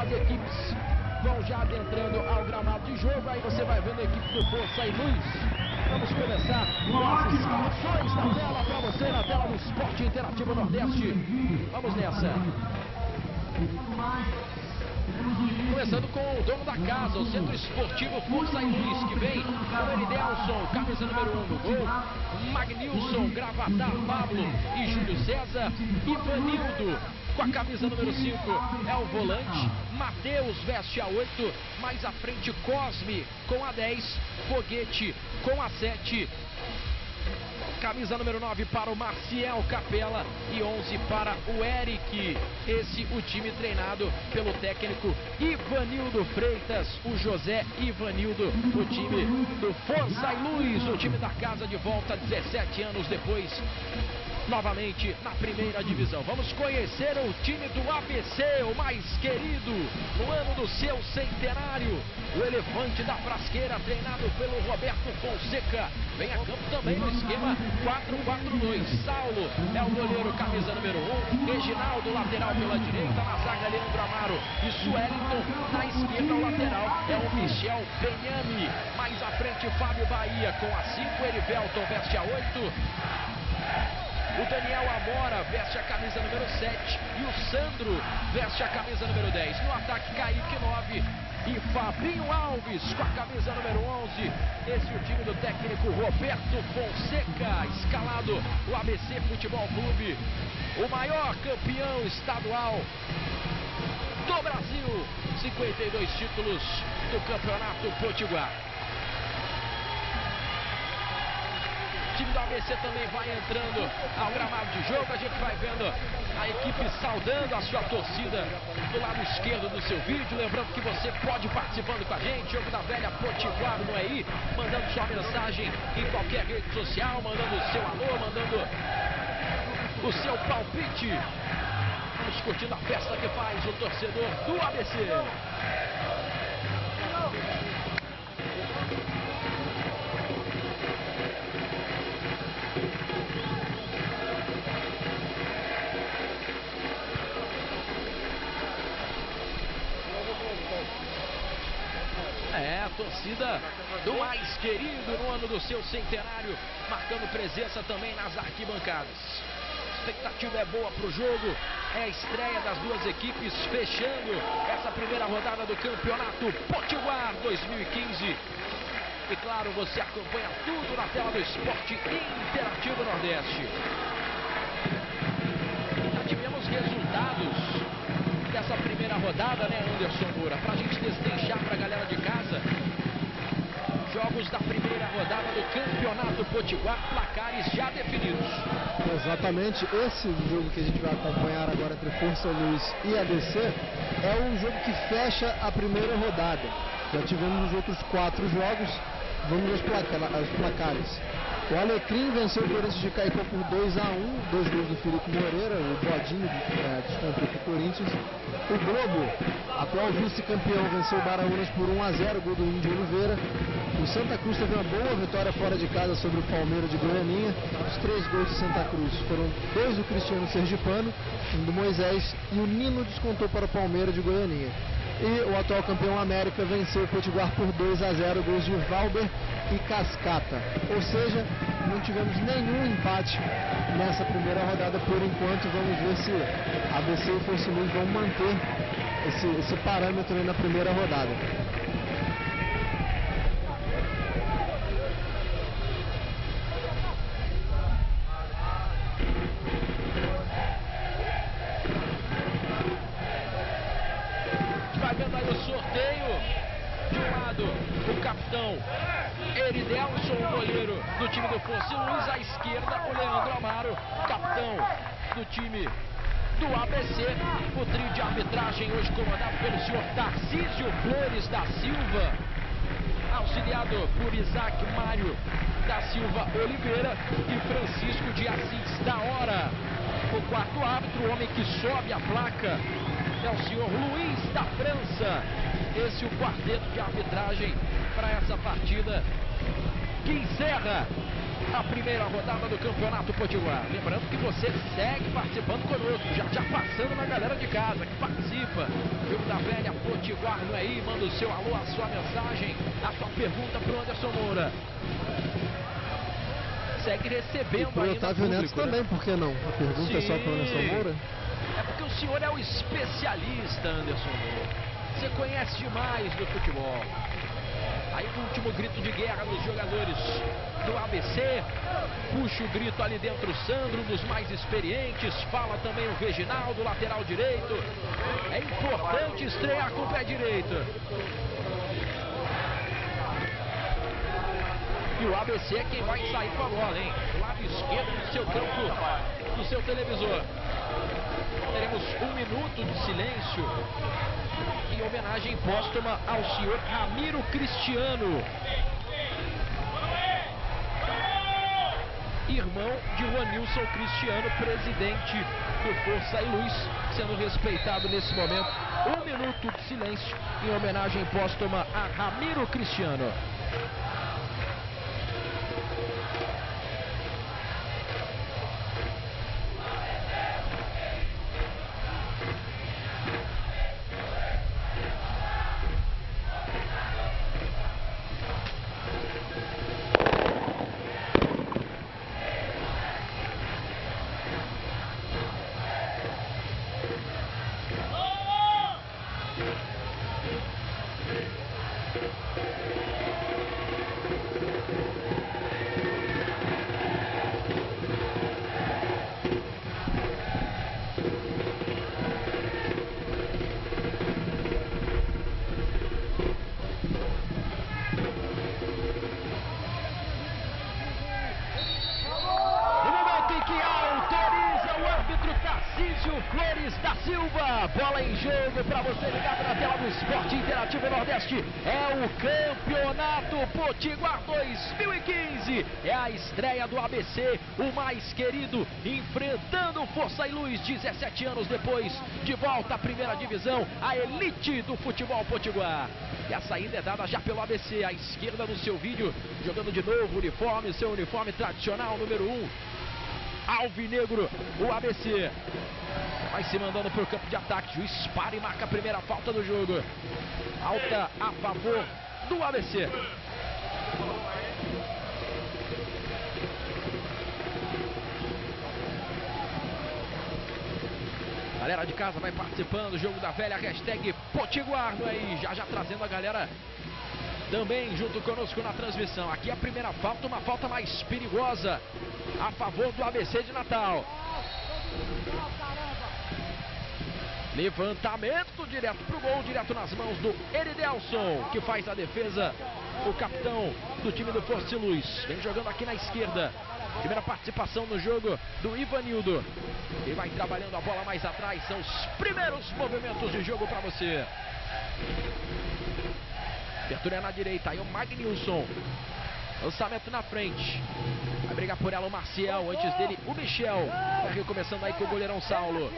As equipes vão já adentrando ao gramado de jogo. Aí você vai vendo a equipe do Força e Luz. Vamos começar com as escalações na tela para você, na tela do Esporte Interativo Nordeste. Vamos nessa. Começando com o dono da casa, o Centro Esportivo Força e Luz, que vem com Eridelson, camisa número 1 um no gol, Magnilson, Gravatar, Pablo e Júlio César, Ivanildo, com a camisa número 5 é o volante, Matheus veste a 8, mais à frente Cosme com a 10, Foguete com a 7, Camisa número 9 para o Marcial Capela e 11 para o Eric. Esse o time treinado pelo técnico Ivanildo Freitas, o José Ivanildo, o time do Força e Luz, o time da casa de volta 17 anos depois novamente na primeira divisão. Vamos conhecer o time do ABC, o mais querido, no ano do seu centenário. O elefante da frasqueira, treinado pelo Roberto Fonseca. Vem a campo também no esquema 4-4-2. Saulo é o goleiro, camisa número 1. Reginaldo, lateral pela direita. Na zaga, Leandro Amaro e Suellington. Na esquerda, o lateral é o Michel Benhame. Mais à frente, Fábio Bahia com a 5. Erivelton veste a 8. O Daniel Amora veste a camisa número 7 e o Sandro veste a camisa número 10. No ataque, Kaique 9 e Fabinho Alves com a camisa número 11. Esse é o time do técnico Roberto Fonseca, escalado o ABC Futebol Clube, o maior campeão estadual do Brasil. 52 títulos do Campeonato Potiguar. Time do ABC também vai entrando ao gramado de jogo. A gente vai vendo a equipe saudando a sua torcida do lado esquerdo do seu vídeo. Lembrando que você pode participando com a gente. Jogo da Velha Potiguar no EI, mandando sua mensagem em qualquer rede social, mandando o seu alô, mandando o seu palpite. Vamos curtindo a festa que faz o torcedor do ABC. Torcida do mais querido no ano do seu centenário, marcando presença também nas arquibancadas. A expectativa é boa para o jogo, é a estreia das duas equipes fechando essa primeira rodada do Campeonato Potiguar 2015. E claro, você acompanha tudo na tela do Esporte Interativo Nordeste. Já tivemos resultados dessa primeira rodada, né, Anderson Moura? Para a gente destrinchar para a galera de casa. Jogos da primeira rodada do Campeonato Potiguar, placares já definidos. Exatamente, esse jogo que a gente vai acompanhar agora entre Força Luz e ABC é um jogo que fecha a primeira rodada. Já tivemos os outros quatro jogos, vamos aos, placa aos placares. O Alecrim venceu o Corinthians de Caicó por 2 a 1 dois gols do Felipe Moreira, o Bodinho é, descontou para o Corinthians. O Globo, atual vice-campeão, venceu o Baraunas por 1 a 0 gol do Índio Oliveira. O Santa Cruz teve uma boa vitória fora de casa sobre o Palmeiras de Goianinha. Os três gols de Santa Cruz foram dois do Cristiano Sergipano, um do Moisés e o Nino descontou para o Palmeiras de Goianinha. E o atual campeão América venceu o Potiguar por 2 a 0 gols de Valber e Cascata. Ou seja, não tivemos nenhum empate nessa primeira rodada por enquanto. Vamos ver se ABC e Força Luz vão manter esse, esse parâmetro na primeira rodada. Do time do ABC. O trio de arbitragem hoje comandado pelo senhor Tarcísio Flores da Silva. Auxiliado por Isaac Mário da Silva Oliveira e Francisco de Assis da Hora. O quarto árbitro, o homem que sobe a placa, é o senhor Luiz da França. Esse é o quarteto de arbitragem para essa partida que encerra a primeira rodada do Campeonato Potiguar. Lembrando que você segue participando conosco, já já passando na galera de casa que participa. O jogo da velha Potiguar no aí, manda o seu alô, a sua mensagem, a sua pergunta pro Anderson Moura. Segue recebendo e aí Otávio público, Neto né? também, por que não? A pergunta é só para o Anderson Moura. É porque o senhor é o especialista, Anderson Moura. Você conhece demais do futebol. Aí o último grito de guerra dos jogadores do ABC. Puxa o grito ali dentro o Sandro, um dos mais experientes. Fala também o Reginaldo, lateral direito. É importante estrear com o pé direito. E o ABC é quem vai sair com a bola, hein? Do lado esquerdo do seu campo, do seu televisor. Teremos um minuto de silêncio em homenagem póstuma ao senhor Ramiro Cristiano. Irmão de Juanilson Cristiano, presidente do Força e Luz, sendo respeitado nesse momento. Um minuto de silêncio em homenagem póstuma a Ramiro Cristiano. ABC, o mais querido, enfrentando Força e Luz 17 anos depois. De volta à primeira divisão, a elite do futebol potiguar. E a saída é dada já pelo ABC, à esquerda no seu vídeo, jogando de novo uniforme, seu uniforme tradicional, número 1. Alvinegro, o ABC. Vai se mandando para o campo de ataque. Juiz para e marca a primeira falta do jogo. Falta a favor do ABC. Galera de casa vai participando do jogo da velha hashtag Potiguarno aí, já já trazendo a galera também junto conosco na transmissão. Aqui a primeira falta, uma falta mais perigosa a favor do ABC de Natal. Levantamento direto pro gol, direto nas mãos do Eridelson, que faz a defesa. O capitão do time do Força e Luz. Vem jogando aqui na esquerda. Primeira participação no jogo do Ivanildo. E vai trabalhando a bola mais atrás. São os primeiros movimentos de jogo para você. Abertura é na direita. Aí o Magnilson. Lançamento na frente. Vai brigar por ela o Marcial. Antes dele o Michel. Vai recomeçando aí com o goleirão Saulo.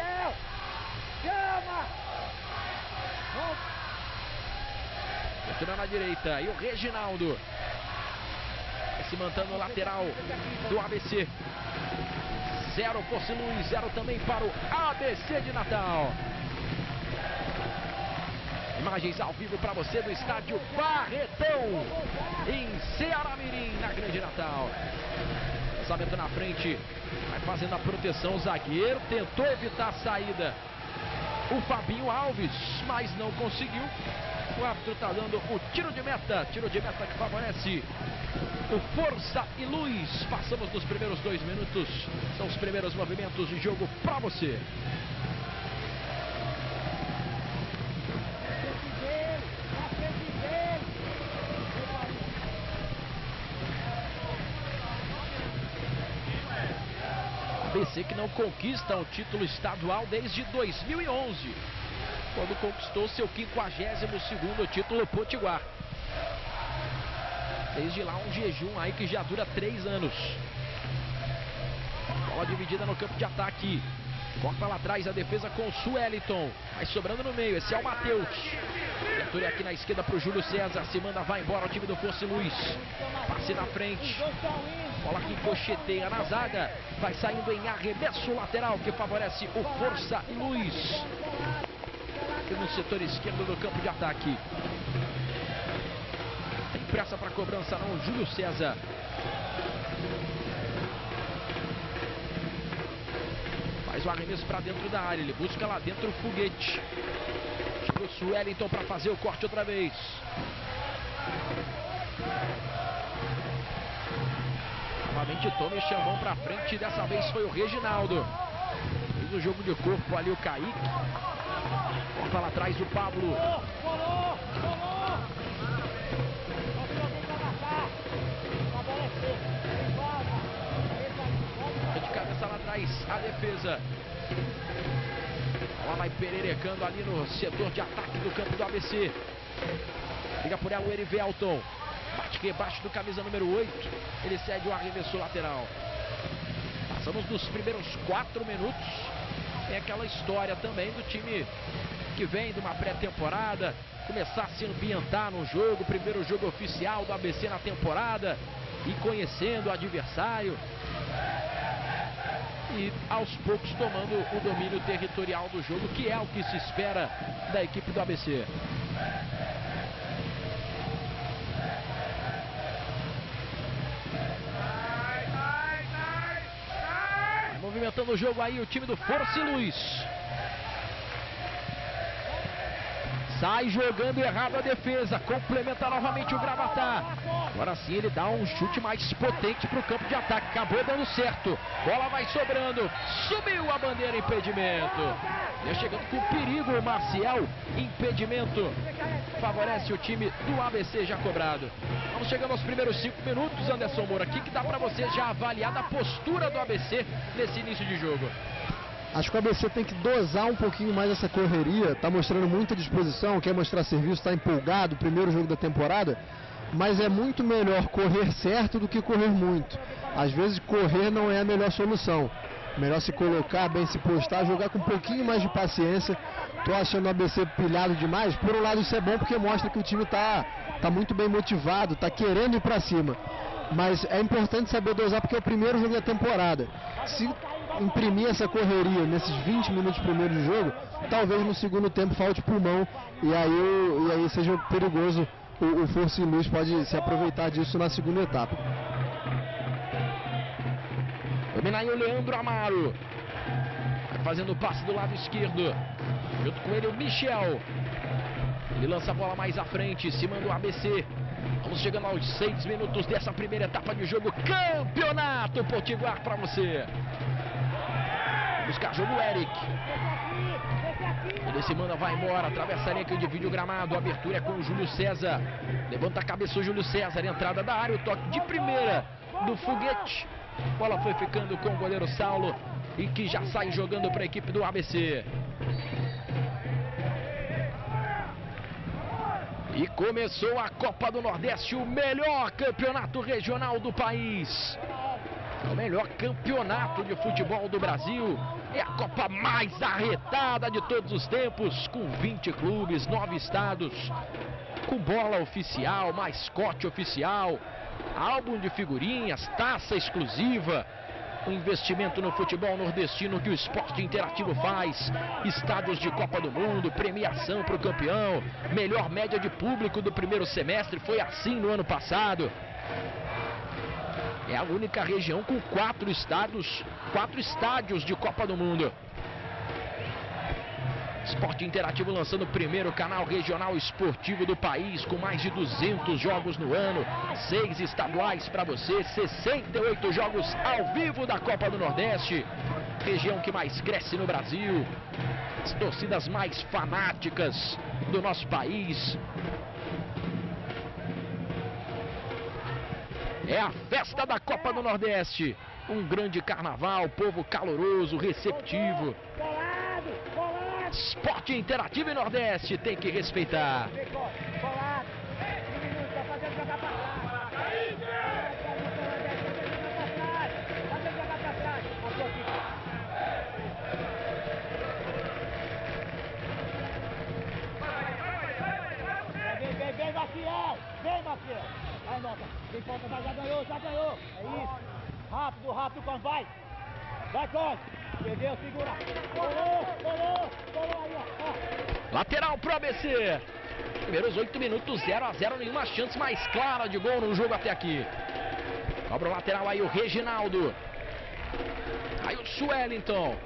Abertura na direita. E o Reginaldo. Se mantendo lateral do ABC. Zero Força Luz, zero também para o ABC de Natal. Imagens ao vivo para você do estádio Barretão, em Ceará Mirim, na Grande Natal. Lançamento na frente, vai fazendo a proteção. O zagueiro tentou evitar a saída. O Fabinho Alves, mas não conseguiu. O árbitro está dando o tiro de meta. Tiro de meta que favorece o Força e Luz. Passamos nos primeiros dois minutos. São os primeiros movimentos de jogo para você. ABC que não conquista o título estadual desde 2011, quando conquistou seu 52º título potiguar. Desde lá um jejum aí que já dura três anos. Bola dividida no campo de ataque. Corta lá atrás a defesa com o Sueliton. Vai sobrando no meio. Esse é o Matheus. Abertura aqui na esquerda para o Júlio César. Se manda, vai embora o time do Força e Luz. Passe na frente. Bola que cocheteia na zaga. Vai saindo em arremesso lateral que favorece o Força e Aqui no setor esquerdo do campo de ataque. Tem pressa para cobrança não, Júlio César. Faz o arremesso para dentro da área, ele busca lá dentro o foguete. Chega o Suellington para fazer o corte outra vez. Novamente Tome chamou para frente, dessa vez foi o Reginaldo. Fez o jogo de corpo ali o Kaique. Corta lá atrás o Pablo. De cabeça lá atrás a defesa. Ela vai pererecando ali no setor de ataque do campo do ABC. Liga por ela o Erivelton. Bate debaixo do camisa número 8. Ele cede o arremesso lateral. Passamos dos primeiros quatro minutos. Tem aquela história também do time que vem de uma pré-temporada. Começar a se ambientar no jogo. Primeiro jogo oficial do ABC na temporada. E conhecendo o adversário. E aos poucos tomando o domínio territorial do jogo, que é o que se espera da equipe do ABC. movimentando o jogo aí o time do Força e Luz. Sai jogando errado a defesa. Complementa novamente o Gravatar. Agora sim ele dá um chute mais potente para o campo de ataque. Acabou dando certo. Bola vai sobrando. Subiu a bandeira impedimento. E chegando com perigo o Marcial. Impedimento. Favorece o time do ABC já cobrado. Vamos chegando aos primeiros cinco minutos, Anderson Moura. O que, que dá para você já avaliar da postura do ABC nesse início de jogo? Acho que o ABC tem que dosar um pouquinho mais essa correria. Está mostrando muita disposição, quer mostrar serviço, está empolgado, primeiro jogo da temporada. Mas é muito melhor correr certo do que correr muito. Às vezes correr não é a melhor solução. Melhor se colocar, bem se postar, jogar com um pouquinho mais de paciência. Tô achando o ABC pilhado demais. Por um lado isso é bom porque mostra que o time está tá muito bem motivado, está querendo ir para cima. Mas é importante saber dosar porque é o primeiro jogo da temporada. Se imprimir essa correria nesses 20 minutos primeiros de jogo, talvez no segundo tempo falte pulmão e aí, e aí seja perigoso. O, o Força e Luz pode se aproveitar disso na segunda etapa. Domina aí o Leandro Amaro. Vai fazendo o passe do lado esquerdo. Junto com ele o Michel. Ele lança a bola mais à frente, se manda o ABC. Vamos chegando aos seis minutos dessa primeira etapa de jogo. Campeonato Potiguar para você. Buscar jogo Eric. Ele se manda, vai embora. Atravessa a linha que divide o gramado. Abertura é com o Júlio César. Levanta a cabeça o Júlio César. Entrada da área. O toque de primeira do foguete. Bola foi ficando com o goleiro Saulo. E que já sai jogando para a equipe do ABC. E começou a Copa do Nordeste, o melhor campeonato regional do país. É o melhor campeonato de futebol do Brasil. É a Copa mais arretada de todos os tempos, com 20 clubes, 9 estados, com bola oficial, mascote oficial, álbum de figurinhas, taça exclusiva, o investimento no futebol nordestino que o esporte interativo faz. Estádios de Copa do Mundo, premiação para o campeão, melhor média de público do primeiro semestre, foi assim no ano passado. É a única região com quatro estados, quatro estádios de Copa do Mundo. Esporte Interativo lançando o primeiro canal regional esportivo do país, com mais de 200 jogos no ano, seis estaduais para você, 68 jogos ao vivo da Copa do Nordeste, região que mais cresce no Brasil, as torcidas mais fanáticas do nosso país. É a festa da Copa do Nordeste. Um grande carnaval, povo caloroso, receptivo. Esporte interativo e Nordeste tem que respeitar. Vem, vem, vem, Maciel! Vem, Maciel! Vai, Quem falta já ganhou, já ganhou! É isso! Rápido, rápido, Cão, vai! Vai, Cão! Perdeu, segura! Colou, colou, colou aí, ó! Lateral pro ABC. Primeiros oito minutos, 0 a 0 nenhuma chance mais clara de gol no jogo até aqui. Cobra o lateral aí o Reginaldo. Aí o Suellington.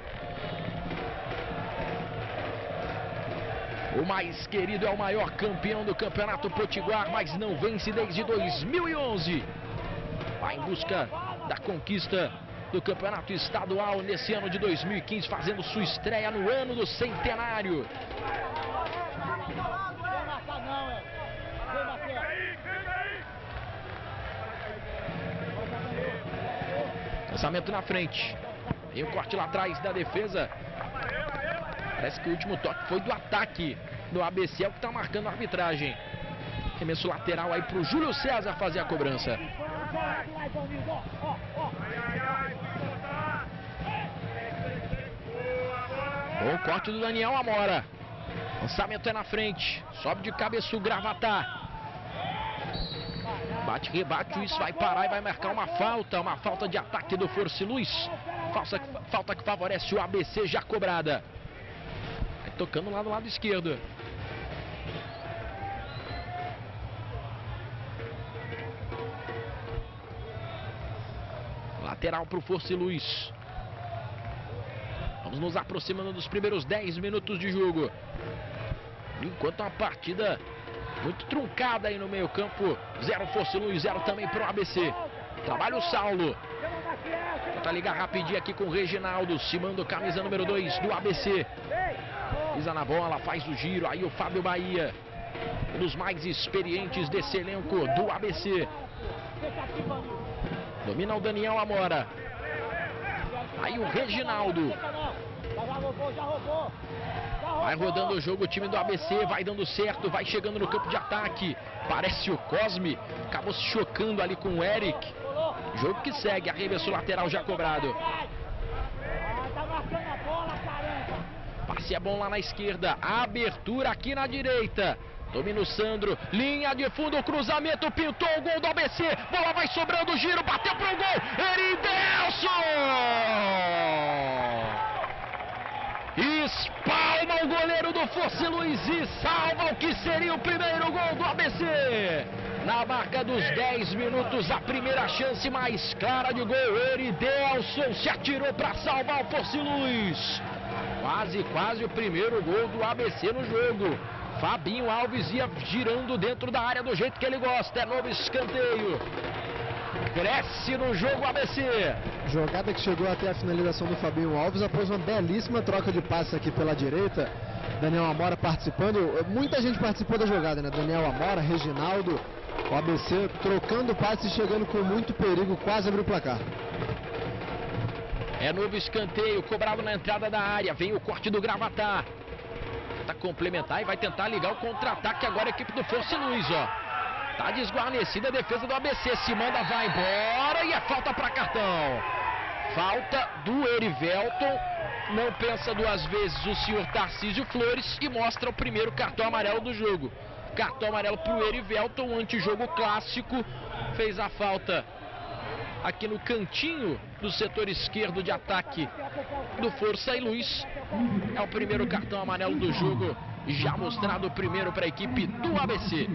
O mais querido é o maior campeão do Campeonato Potiguar, mas não vence desde 2011. Vai em busca da conquista do Campeonato Estadual nesse ano de 2015, fazendo sua estreia no ano do centenário. Lançamento na frente. E o corte lá atrás da defesa. Parece que o último toque foi do ataque do ABC, é o que está marcando a arbitragem. Remesso lateral aí para o Júlio César fazer a cobrança. Bom corte do Daniel Amora. Lançamento é na frente. Sobe de cabeça o Gravatar. Bate, rebate, isso vai parar e vai marcar uma falta. Uma falta de ataque do Force Luz. Falta, falta que favorece o ABC já cobrada. Vai tocando lá do lado esquerdo. Lateral para o Force Luz. Vamos nos aproximando dos primeiros 10 minutos de jogo. Enquanto a partida muito truncada aí no meio campo. Zero Força Luz, zero também para o ABC. Trabalha o Saulo. Tenta ligar rapidinho aqui com o Reginaldo. Simando camisa número 2 do ABC. Pisa na bola, faz o giro. Aí o Fábio Bahia. Um dos mais experientes desse elenco do ABC. Domina o Daniel Amora. Aí o Reginaldo. Vai rodando o jogo o time do ABC, vai dando certo, vai chegando no campo de ataque. Parece o Cosme, acabou se chocando ali com o Eric. Jogo que segue, arremesso lateral já cobrado. Passe é bom lá na esquerda, abertura aqui na direita. Domina o Sandro, linha de fundo, cruzamento, pintou o gol do ABC. Bola vai sobrando, giro, bateu pro gol. Eridelson! Espalma o goleiro do Força Luiz e salva o que seria o primeiro gol do ABC. Na marca dos 10 minutos, a primeira chance mais clara de gol. Eridelson se atirou para salvar o Força Luiz. Quase, quase o primeiro gol do ABC no jogo. Fabinho Alves ia girando dentro da área do jeito que ele gosta. É novo escanteio. Cresce no jogo ABC. Jogada que chegou até a finalização do Fabinho Alves após uma belíssima troca de passes aqui pela direita. Daniel Amora participando. Muita gente participou da jogada, né? Daniel Amora, Reginaldo, o ABC trocando passes e chegando com muito perigo, quase abriu o placar. É novo escanteio, cobrado na entrada da área. Vem o corte do Gravatar. Tenta complementar e vai tentar ligar o contra-ataque agora a equipe do Força Luiz, ó. Tá desguarnecida a defesa do ABC. Se manda, vai embora e é falta para cartão. Falta do Erivelton. Não pensa duas vezes o senhor Tarcísio Flores e mostra o primeiro cartão amarelo do jogo. Cartão amarelo para o Erivelton, antijogo clássico. Fez a falta aqui no cantinho do setor esquerdo de ataque do Força e Luz. É o primeiro cartão amarelo do jogo, já mostrado primeiro para a equipe do ABC.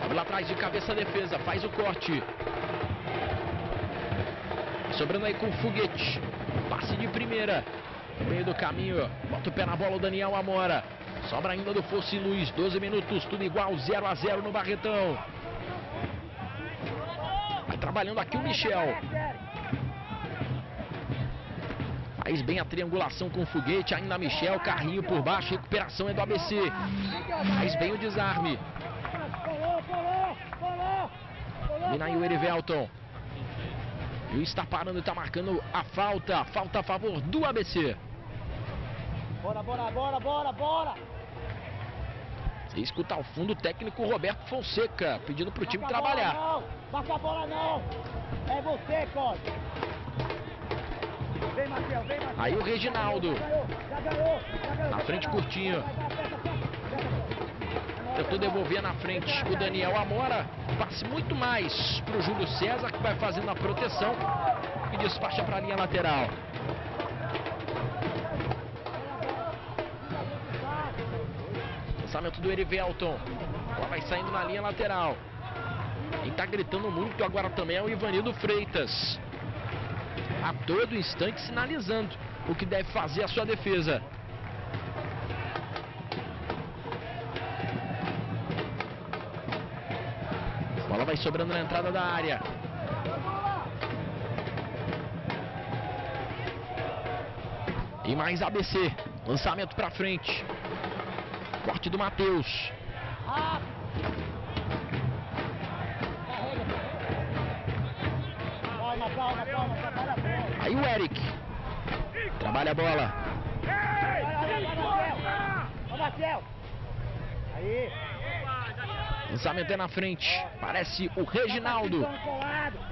Sobe lá atrás de cabeça a defesa, faz o corte. Sobrando aí com o foguete. Passe de primeira. No meio do caminho, bota o pé na bola o Daniel Amora. Sobra ainda do Fosse Luiz, 12 minutos, tudo igual, 0 a 0 no Barretão. Vai trabalhando aqui o Michel. Faz bem a triangulação com o foguete, ainda Michel, carrinho por baixo, recuperação é do ABC. Faz bem o desarme. Vina aí o Erivelton. E está parando, está marcando a falta. Falta a favor do ABC. Bora, bora, bora, bora, bora. Você escuta ao fundo o técnico Roberto Fonseca pedindo para o time trabalhar. Bola, não, baixa a bola não. É você, Costa. Vem, Marcel, vem, Marcel. Aí o Reginaldo. Já ganhou, já ganhou. Na frente curtinho. Tentou devolver na frente o Daniel Amora. Passe muito mais para o Júlio César, que vai fazendo a proteção e despacha para a linha lateral. Do Erivelton. Ela vai saindo na linha lateral. Quem está gritando muito agora também é o Ivanildo Freitas. A todo instante sinalizando o que deve fazer a sua defesa. Bola vai sobrando na entrada da área. E mais ABC. Lançamento para frente. Corte do Matheus. Aí o Eric. Trabalha a bola. Lançamento é na frente. Parece o Reginaldo.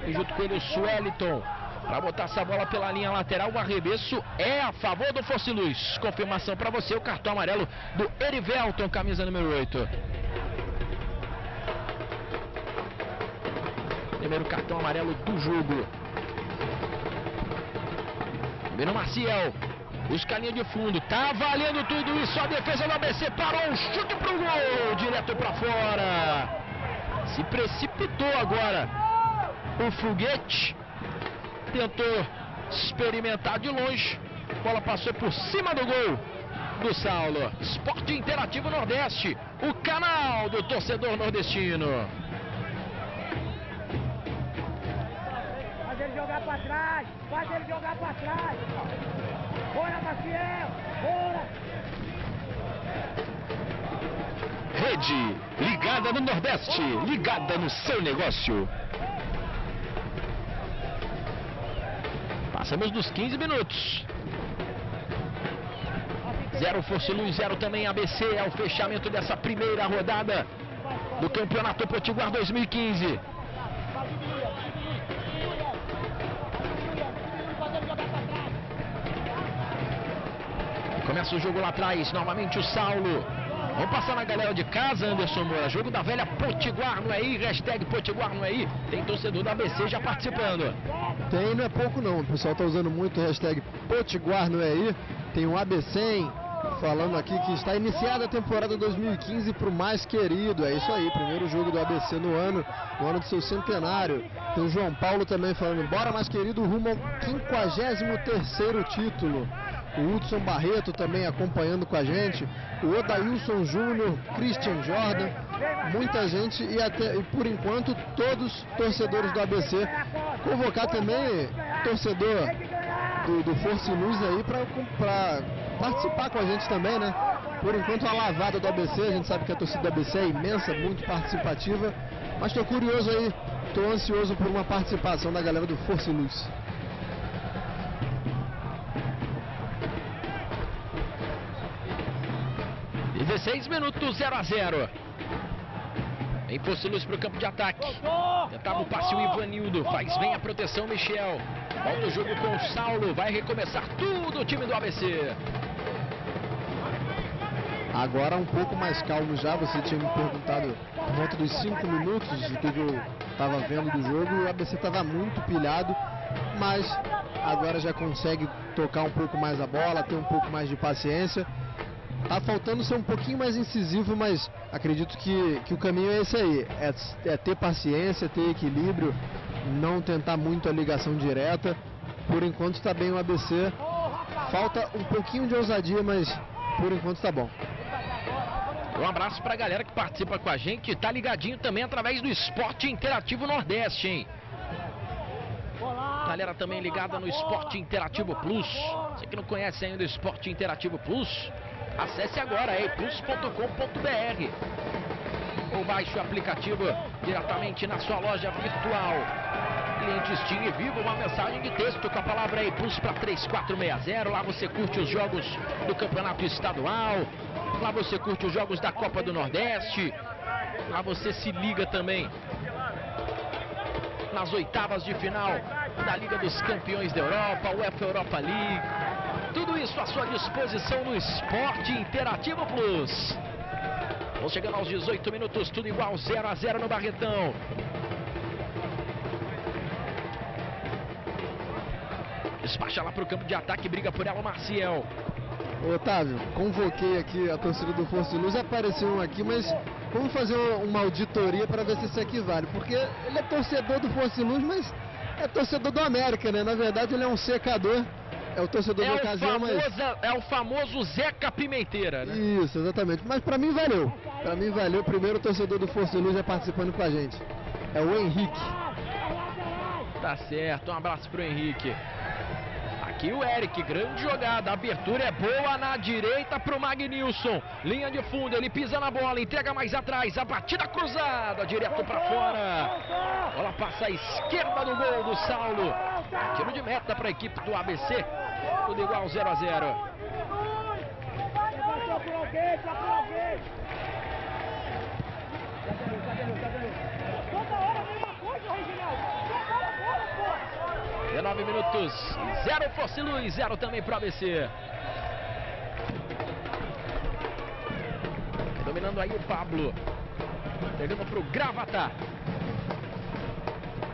E junto com ele o Sueliton. Para botar essa bola pela linha lateral, o arremesso é a favor do Fosse Luz. Confirmação para você, o cartão amarelo do Erivelton, camisa número 8. Primeiro cartão amarelo do jogo. Vendo Maciel. Busca a linha de fundo. Tá valendo tudo isso. A defesa do ABC parou. Um chute pro gol. Direto para fora. Se precipitou agora. O foguete. Tentou experimentar de longe. A bola passou por cima do gol do Saulo. Esporte Interativo Nordeste. O canal do torcedor nordestino. Faz ele jogar pra trás. Faz ele jogar pra trás. Bora, Maciel. Bora. Rede, ligada no Nordeste, ligada no seu negócio. Passamos dos 15 minutos. Zero Força Luz, zero também ABC. É o fechamento dessa primeira rodada do Campeonato Potiguar 2015. Começa o jogo lá atrás, novamente o Saulo. Vamos passar na galera de casa, Anderson Moura. Jogo da velha Potiguar no EI, hashtag Potiguar no EI. Tem torcedor da ABC já participando. Tem, não é pouco não. O pessoal tá usando muito o hashtag Potiguar no EI. Tem um ABC falando aqui que está iniciada a temporada 2015 para o mais querido. É isso aí, primeiro jogo do ABC no ano, no ano do seu centenário. Tem o João Paulo também falando, bora mais querido, rumo ao 53º título. O Hudson Barreto também acompanhando com a gente. O Odailson Júnior, Christian Jordan, muita gente e até e por enquanto todos torcedores do ABC. Convocar também torcedor do, do Força e Luz aí para participar com a gente também, né? Por enquanto a lavada do ABC, a gente sabe que a torcida do ABC é imensa, muito participativa. Mas estou curioso aí, estou ansioso por uma participação da galera do Força e Luz. 16 minutos 0 a 0. Em Força Luz para o campo de ataque. Tentava o passe o Ivanildo. Faz bem a proteção Michel. Volta o jogo com o Saulo. Vai recomeçar tudo o time do ABC. Agora um pouco mais calmo já, você tinha me perguntado por volta dos 5 minutos o que eu estava vendo do jogo o ABC estava muito pilhado, mas agora já consegue tocar um pouco mais a bola, ter um pouco mais de paciência. Tá faltando ser um pouquinho mais incisivo, mas acredito que, que o caminho é esse aí, é, é ter paciência, ter equilíbrio, não tentar muito a ligação direta. Por enquanto está bem o ABC. Falta um pouquinho de ousadia, mas por enquanto está bom. Um abraço para a galera que participa com a gente, tá ligadinho também através do Esporte Interativo Nordeste, hein? Galera também ligada no Esporte Interativo Plus. Você que não conhece ainda o Esporte Interativo Plus, acesse agora aí plus.com.br ou baixe o aplicativo diretamente na sua loja virtual. Cliente Steam Vivo, uma mensagem de texto com a palavra aí Plus para 3460. Lá você curte os jogos do Campeonato Estadual. Lá você curte os jogos da Copa do Nordeste. Lá você se liga também nas oitavas de final da Liga dos Campeões da Europa, UEFA Europa League. Tudo isso à sua disposição no Esporte Interativo Plus. Vamos chegando aos 18 minutos, tudo igual, 0 a 0 no Barretão. Despacha lá para o campo de ataque, briga por ela o Marcial. Otávio, convoquei aqui a torcida do Força e Luz, apareceu um aqui, mas vamos fazer uma auditoria para ver se isso aqui vale. Porque ele é torcedor do Força e Luz, mas é torcedor do América, né? Na verdade, ele é um secador. É o torcedor É da ocasião, mas. é o famoso Zeca Pimenteira, né? Isso, exatamente. Mas pra mim valeu. Pra mim valeu. Primeiro torcedor do Força e Luz já participando com a gente. É o Henrique. Tá certo, um abraço pro Henrique. Aqui o Eric, grande jogada, a abertura é boa na direita pro Magnilson. Linha de fundo, ele pisa na bola, entrega mais atrás, a batida cruzada, direto pra fora. Bola passa à esquerda do gol do Saulo. Tiro de meta pra equipe do ABC. Tudo igual 0 a 0 Só por alguém, só por alguém. Cadê ele, cadê ele, cadê ele? Toda hora a mesma coisa, Reginaldo. Toda hora, bora, pô. 19 minutos, 0 Força e Luz, 0 também pro ABC. Dominando aí o Pablo. Pegando pro Gravatar.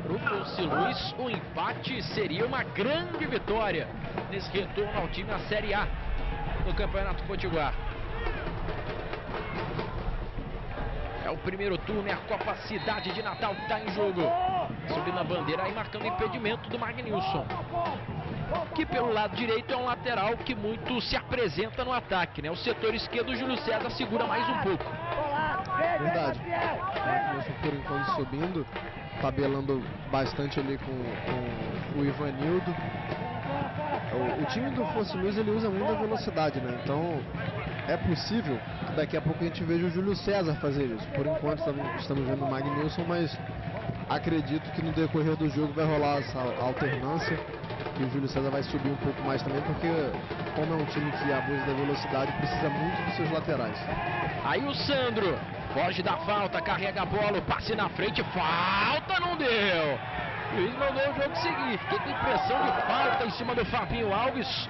Pro Força e Luz, o empate seria uma grande vitória nesse retorno ao time na Série A do Campeonato Potiguar. É o primeiro turno, é a Copa Cidade de Natal está em jogo. Subindo a bandeira e marcando impedimento do Magnilson. Que pelo lado direito é um lateral que muito se apresenta no ataque, né? O setor esquerdo, o Júlio César segura mais um pouco. Verdade. Magnilson por enquanto subindo, tabelando bastante ali com, com o Ivanildo. O, o time do Força e Luz ele usa muito a velocidade, né? Então é possível que daqui a pouco a gente veja o Júlio César fazer isso. Por enquanto estamos, estamos vendo o Magnilson, mas acredito que no decorrer do jogo vai rolar essa alternância e o Júlio César vai subir um pouco mais também, porque como é um time que abusa da velocidade, precisa muito dos seus laterais. Aí o Sandro foge da falta, carrega a bola, passe na frente, falta não deu. Luiz mandou o jogo seguir, fiquei com impressão de falta em cima do Fabinho Alves.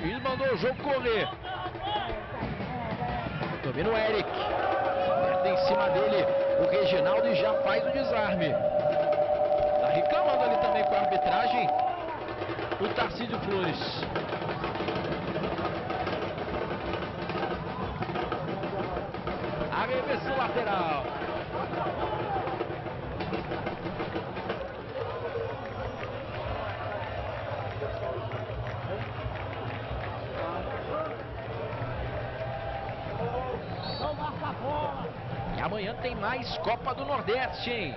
Luiz mandou o jogo correr. Domina o Eric. Meta em cima dele o Reginaldo e já faz o desarme. Tá reclamando ali também com a arbitragem o Tarcísio Flores. Arremesso lateral. Não marca a bola. E amanhã tem mais Copa do Nordeste, hein?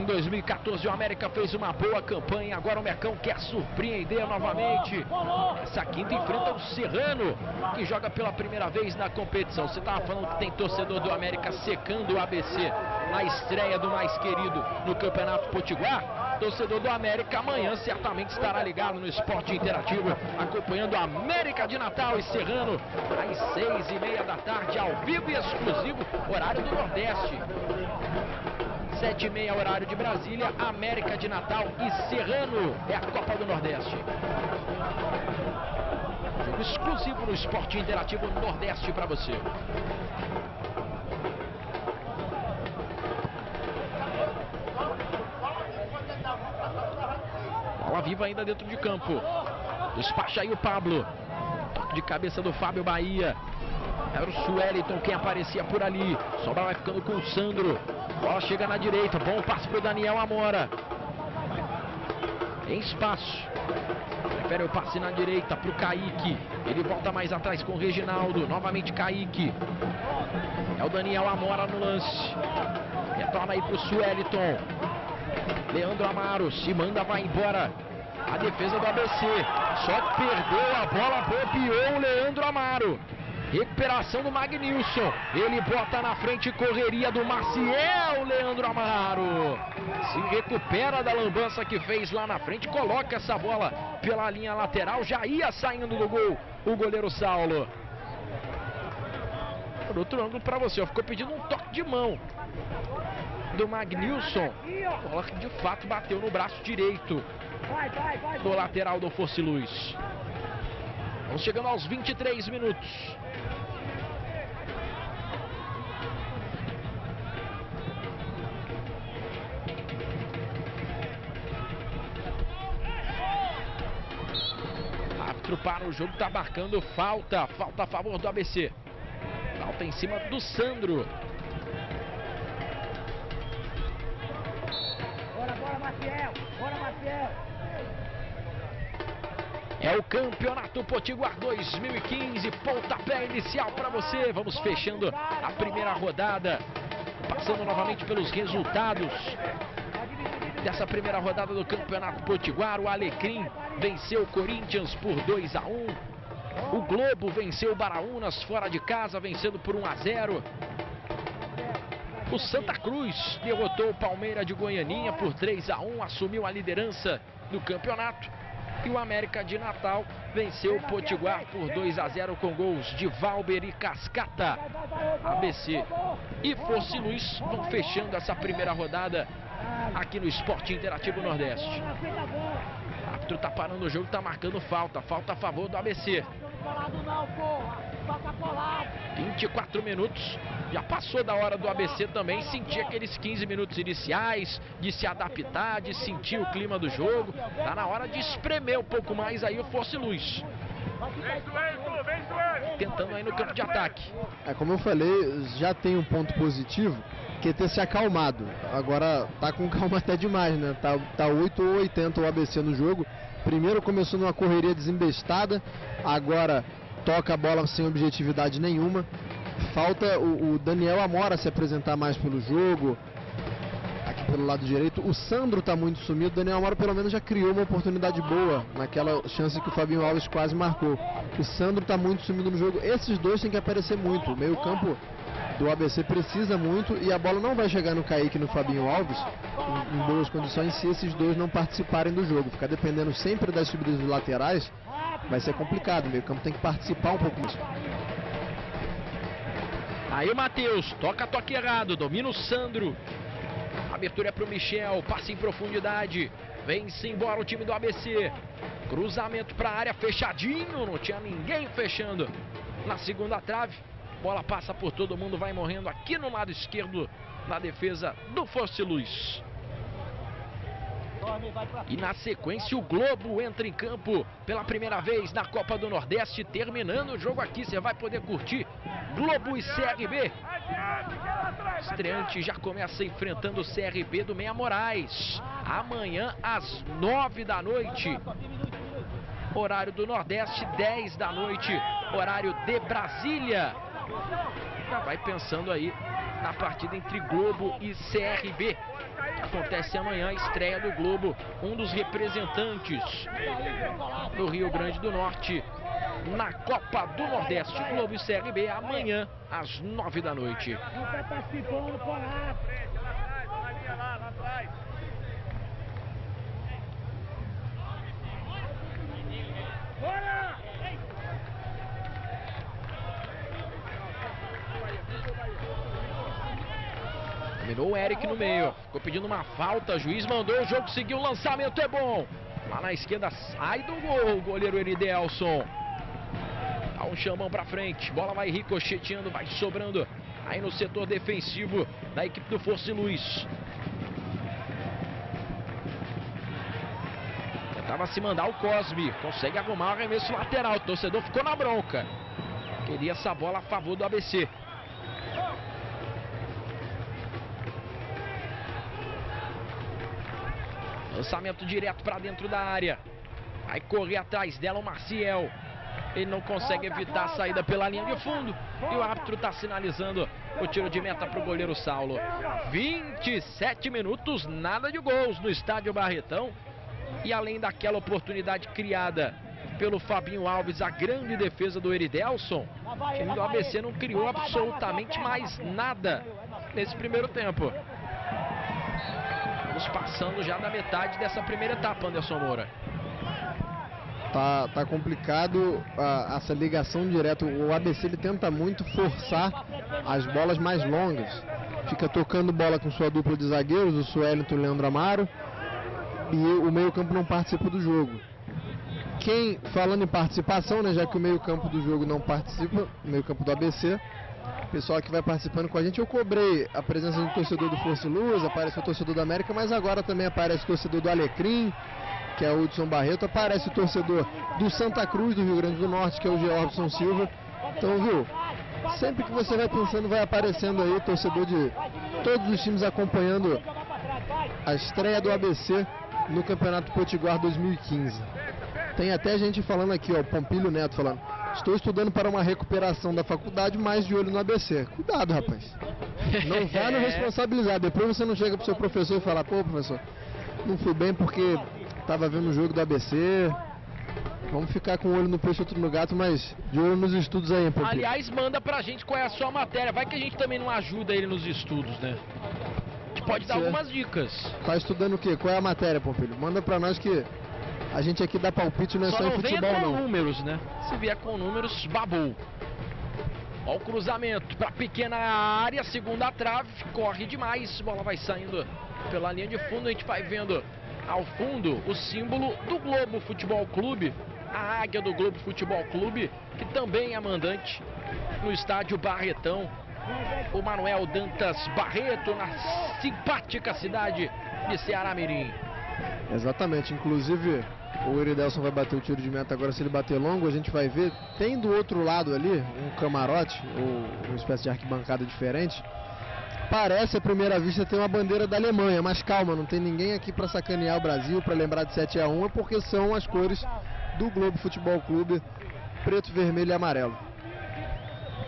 Em 2014 o América fez uma boa campanha, agora o Mecão quer surpreender novamente. Essa quinta enfrenta o Serrano, que joga pela primeira vez na competição. Você estava falando que tem torcedor do América secando o ABC na estreia do mais querido no Campeonato Potiguar. Torcedor do América amanhã certamente estará ligado no esporte interativo, acompanhando a América de Natal e Serrano às seis e meia da tarde, ao vivo e exclusivo, horário do Nordeste. Sete e meia, horário de Brasília, América de Natal e Serrano. É a Copa do Nordeste. Jogo exclusivo no esporte interativo Nordeste para você. Bola viva ainda dentro de campo. Despacha aí o Pablo. Toque de cabeça do Fábio Bahia. Era o Sueliton quem aparecia por ali. Sobra vai ficando com o Sandro. Bola chega na direita. Bom passe pro Daniel Amora. Tem espaço. Prefere o passe na direita pro Kaique. Ele volta mais atrás com o Reginaldo. Novamente Kaique. É o Daniel Amora no lance. Retorna aí pro Sueliton. Leandro Amaro se manda, vai embora. A defesa do ABC. Só perdeu a bola, bobeou o Leandro Amaro. Recuperação do Magnilson. Ele bota na frente correria do Maciel, Leandro Amaro. Se recupera da lambança que fez lá na frente. Coloca essa bola pela linha lateral. Já ia saindo do gol o goleiro Saulo. Por outro ângulo para você. ó, Ficou pedindo um toque de mão do Magnilson. Bola que de fato bateu no braço direito do lateral do Fosse Luz. Vamos chegando aos 23 minutos. Árbitro para o jogo, está marcando falta. Falta a favor do ABC. Falta em cima do Sandro. Bora, bora, Maciel! Bora, Maciel! É o Campeonato Potiguar 2015, pontapé inicial para você. Vamos fechando a primeira rodada, passando novamente pelos resultados dessa primeira rodada do Campeonato Potiguar. O Alecrim venceu o Corinthians por 2 a 1. O Globo venceu o Baraunas fora de casa, vencendo por 1 a 0. O Santa Cruz derrotou o Palmeiras de Goianinha por 3 a 1, assumiu a liderança do campeonato. E o América de Natal venceu o Potiguar por 2 a 0 com gols de Valber e Cascata. ABC e Fosse Luiz vão fechando essa primeira rodada aqui no Esporte Interativo Nordeste. O árbitro tá parando o jogo, tá marcando falta. Falta a favor do ABC. Colado não, porra! Toca colado! 24 minutos. Já passou da hora do ABC também sentir aqueles 15 minutos iniciais, de se adaptar, de sentir o clima do jogo. Tá na hora de espremer um pouco mais aí o Fosse Luz. Tentando aí no campo de ataque. É, como eu falei, já tem um ponto positivo, que ter se acalmado. Agora tá com calma até demais, né? Tá, tá 8 ou 80 o ABC no jogo. Primeiro começou numa correria desembestada, agora toca a bola sem objetividade nenhuma. Falta o, o Daniel Amora se apresentar mais pelo jogo, aqui pelo lado direito. O Sandro está muito sumido. Daniel Amaro pelo menos já criou uma oportunidade boa naquela chance que o Fabinho Alves quase marcou. O Sandro está muito sumido no jogo. Esses dois têm que aparecer muito. O meio campo do ABC precisa muito e a bola não vai chegar no Kaique e no Fabinho Alves em, em boas condições se esses dois não participarem do jogo. Ficar dependendo sempre das subidas dos laterais vai ser complicado. O meio campo tem que participar um pouco mais. Aí o Matheus, toca toque errado, domina o Sandro. Abertura é pro Michel, passe em profundidade. Vem-se embora o time do ABC. Cruzamento para a área, fechadinho, não tinha ninguém fechando. Na segunda trave, bola passa por todo mundo, vai morrendo aqui no lado esquerdo na defesa do Force Luz. E na sequência o Globo entra em campo pela primeira vez na Copa do Nordeste, terminando o jogo aqui, você vai poder curtir Globo e CRB. Estreante já começa enfrentando o CRB do Meia Moraes. Amanhã às nove da noite. Horário do Nordeste, 10 da noite. Horário de Brasília. Já vai pensando aí na partida entre Globo e CRB. Acontece amanhã a estreia do Globo, um dos representantes do Rio Grande do Norte na Copa do Nordeste. Globo e CRB amanhã às nove da noite. Bora! Dominou o Eric no meio. Ficou pedindo uma falta. Juiz mandou. O jogo seguiu. O lançamento é bom. Lá na esquerda sai do gol. O goleiro Eridelson. Dá um chamão pra frente. Bola vai ricocheteando. Vai sobrando. Aí no setor defensivo da equipe do Força e Luz. Tentava se mandar o Cosme. Consegue arrumar o arremesso lateral. O torcedor ficou na bronca. Queria essa bola a favor do ABC. Lançamento direto para dentro da área. Vai correr atrás dela o Marcial. Ele não consegue evitar a saída pela linha de fundo. E o árbitro está sinalizando o tiro de meta para o goleiro Saulo. 27 minutos, nada de gols no estádio Barretão. E além daquela oportunidade criada pelo Fabinho Alves, a grande defesa do Eridelson, o time do ABC não criou absolutamente mais nada nesse primeiro tempo. Estamos passando já da metade dessa primeira etapa, Anderson Moura. Tá, tá complicado essa ligação direta. O ABC ele tenta muito forçar as bolas mais longas. Fica tocando bola com sua dupla de zagueiros, o Suelito e o Leandro Amaro. E o meio-campo não participa do jogo. quem, falando em participação, né, já que o meio-campo do jogo não participa, meio-campo do ABC, pessoal que vai participando com a gente, eu cobrei a presença do torcedor do Força Luz, aparece o torcedor do América, mas agora também aparece o torcedor do Alecrim, que é o Hudson Barreto, aparece o torcedor do Santa Cruz, do Rio Grande do Norte, que é o Georgson Silva. Então, viu, sempre que você vai pensando, vai aparecendo aí o torcedor de todos os times acompanhando a estreia do ABC no Campeonato Potiguar 2015. Tem até gente falando aqui, ó, Pompilho Neto falando. Estou estudando para uma recuperação da faculdade, mais de olho no ABC. Cuidado, rapaz. Não vá nos responsabilizar. Depois você não chega pro seu professor e fala, pô, professor, não fui bem porque estava vendo o jogo do ABC. Vamos ficar com o olho no peixe outro no gato, mas de olho nos estudos aí, Pompilho. Aliás, manda pra gente qual é a sua matéria. Vai que a gente também não ajuda ele nos estudos, né? A gente pode dar ser. algumas dicas. Tá estudando o quê? Qual é a matéria, Pompilho? Manda pra nós que a gente aqui dá palpite, não é só, Só em não venha futebol, com não. números, né? Se vier com números, babou. Ó o cruzamento pra pequena área, segunda trave, corre demais, bola vai saindo pela linha de fundo, a gente vai vendo ao fundo o símbolo do Globo Futebol Clube, a águia do Globo Futebol Clube, que também é mandante no estádio Barretão. O Manuel Dantas Barreto, na simpática cidade de Ceará Mirim. Exatamente, inclusive o Iridelson vai bater o tiro de meta agora, se ele bater longo, a gente vai ver. Tem do outro lado ali um camarote, ou uma espécie de arquibancada diferente. Parece à primeira vista ter uma bandeira da Alemanha, mas calma, não tem ninguém aqui para sacanear o Brasil, para lembrar de 7 a 1 é porque são as cores do Globo Futebol Clube, preto, vermelho e amarelo.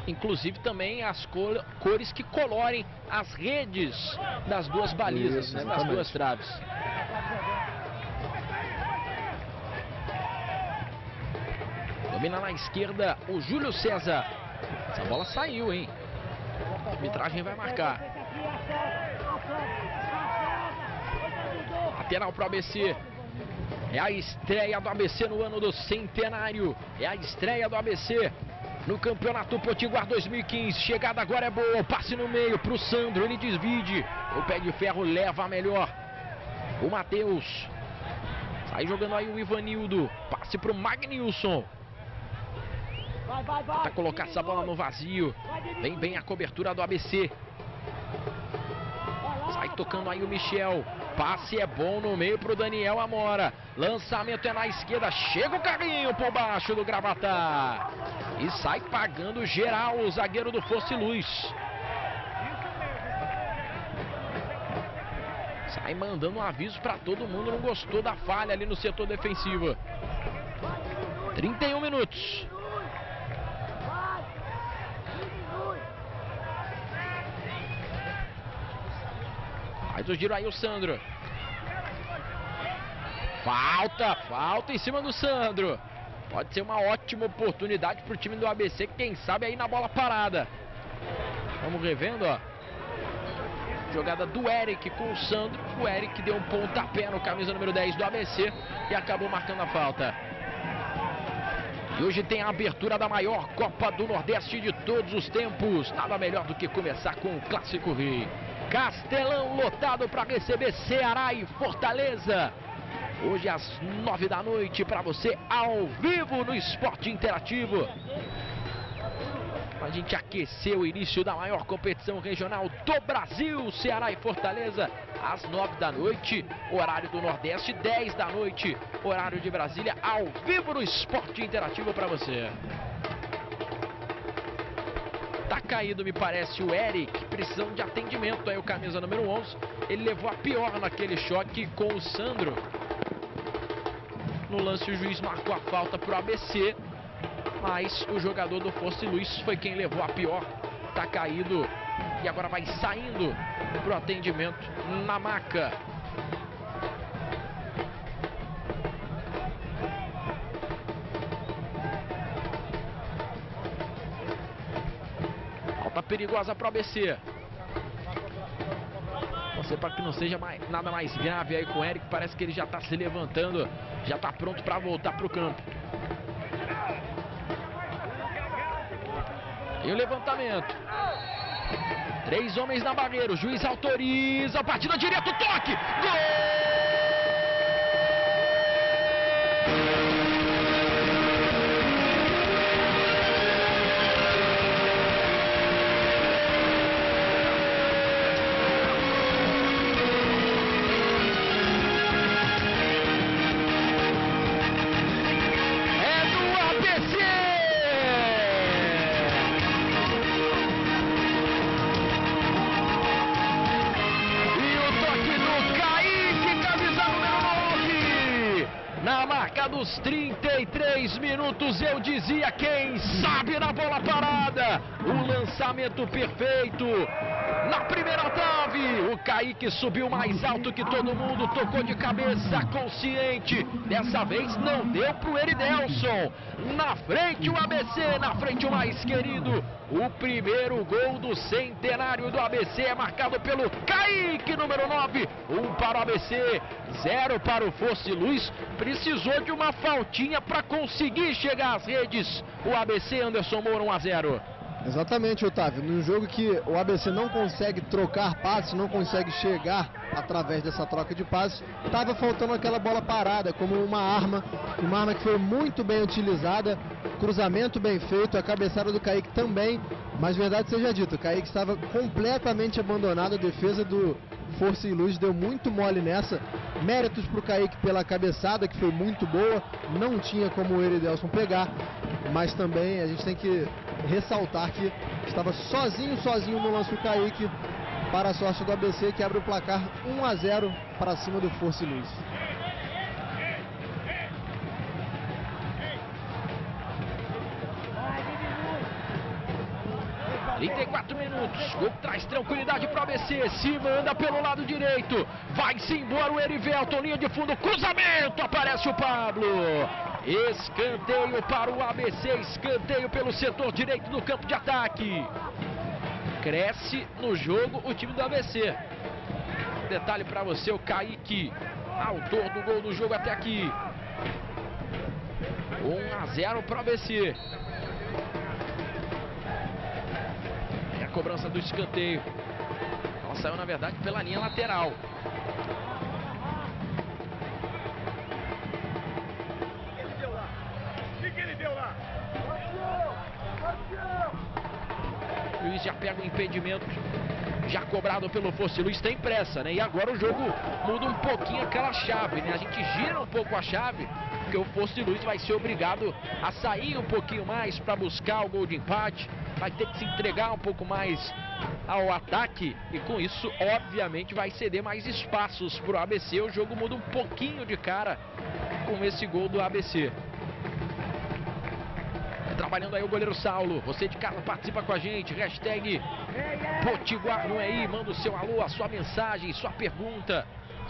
Inclusive também as cor- cores que colorem as redes das duas balizas, Isso, né, das duas traves. Domina na esquerda o Júlio César. Essa bola saiu, hein? A arbitragem vai marcar. Lateral pro ABC. É a estreia do ABC no ano do centenário. É a estreia do ABC no Campeonato Potiguar 2015. Chegada agora é boa. Passe no meio pro Sandro. Ele divide. O pé de ferro leva a melhor. O Matheus. Sai jogando aí o Ivanildo. Passe pro Magnilson. Tenta colocar essa bola no vazio. Vem bem a cobertura do ABC. Sai tocando aí o Michel. Passe é bom no meio pro Daniel Amora. Lançamento é na esquerda. Chega o carrinho por baixo do Gravatar. E sai pagando geral o zagueiro do Fosse Luz. Sai mandando um aviso para todo mundo. Não gostou da falha ali no setor defensivo. 31 minutos. Faz o giro aí o Sandro. Falta, falta em cima do Sandro. Pode ser uma ótima oportunidade para o time do ABC, quem sabe aí na bola parada. Vamos revendo, ó. Jogada do Eric com o Sandro. O Eric deu um pontapé no camisa número 10 do ABC e acabou marcando a falta. E hoje tem a abertura da maior Copa do Nordeste de todos os tempos. Nada melhor do que começar com o Clássico Rei. Castelão lotado para receber Ceará e Fortaleza. Hoje às nove da noite para você ao vivo no Esporte Interativo. A gente aquecer o início da maior competição regional do Brasil, Ceará e Fortaleza, às nove da noite, horário do Nordeste, 10 da noite, horário de Brasília, ao vivo no Esporte Interativo para você. Caído, me parece, o Eric, precisando de atendimento aí, o camisa número 11. Ele levou a pior naquele choque com o Sandro. No lance, o juiz marcou a falta pro ABC, mas o jogador do Fosse Luiz foi quem levou a pior. Tá caído e agora vai saindo pro atendimento na maca. Perigosa pro ABC. Você para que não seja mais, nada mais grave aí com o Eric, parece que ele já está se levantando, já está pronto para voltar pro campo. E o levantamento. Três homens na barreira. O juiz autoriza a partida direto. Toque! Gol! Dos 33 minutos, eu dizia quem sabe na bola parada. O lançamento perfeito. Na primeira trave, o Kaique subiu mais alto que todo mundo, tocou de cabeça, consciente. Dessa vez não deu pro Eridelson. Na frente o ABC, na frente o mais querido. O primeiro gol do centenário do ABC é marcado pelo Kaique, número 9. Um para o ABC, zero para o Fosse Luz. Precisou de uma faltinha para conseguir chegar às redes. O ABC Anderson Moura 1 a 0. Exatamente, Otávio. Num jogo que o ABC não consegue trocar passes, não consegue chegar através dessa troca de passes, estava faltando aquela bola parada como uma arma, uma arma que foi muito bem utilizada, cruzamento bem feito, a cabeçada do Kaique também, mas verdade seja dita, o Kaique estava completamente abandonado, a defesa do Força e Luz deu muito mole nessa. Méritos para o Kaique pela cabeçada, que foi muito boa, não tinha como o Eridelson pegar, mas também a gente tem que ressaltar que estava sozinho, sozinho no lance o Kaique, para a sorte do ABC, que abre o placar 1 a 0 para cima do Força e Luz. 34 minutos. Gol traz tranquilidade para o ABC. Se manda pelo lado direito. Vai-se embora o Erivelton. Linha de fundo. Cruzamento. Aparece o Pablo. Escanteio para o ABC. Escanteio pelo setor direito do campo de ataque. Cresce no jogo o time do ABC. Detalhe para você: o Kaique, autor do gol do jogo até aqui. 1 a 0 para o ABC. cobrança do escanteio. Ela saiu, na verdade, pela linha lateral. Luiz já pega o impedimento. Já cobrado pelo Fosse Luiz, tem pressa, né? E agora o jogo muda um pouquinho aquela chave, né? A gente gira um pouco a chave, porque o Fosse Luiz vai ser obrigado a sair um pouquinho mais para buscar o gol de empate vai ter que se entregar um pouco mais ao ataque e com isso, obviamente, vai ceder mais espaços para o ABC. O jogo muda um pouquinho de cara com esse gol do ABC. Trabalhando aí o goleiro Saulo. Você de casa participa com a gente. Hashtag Potiguar é. Manda o seu alô, a sua mensagem, sua pergunta,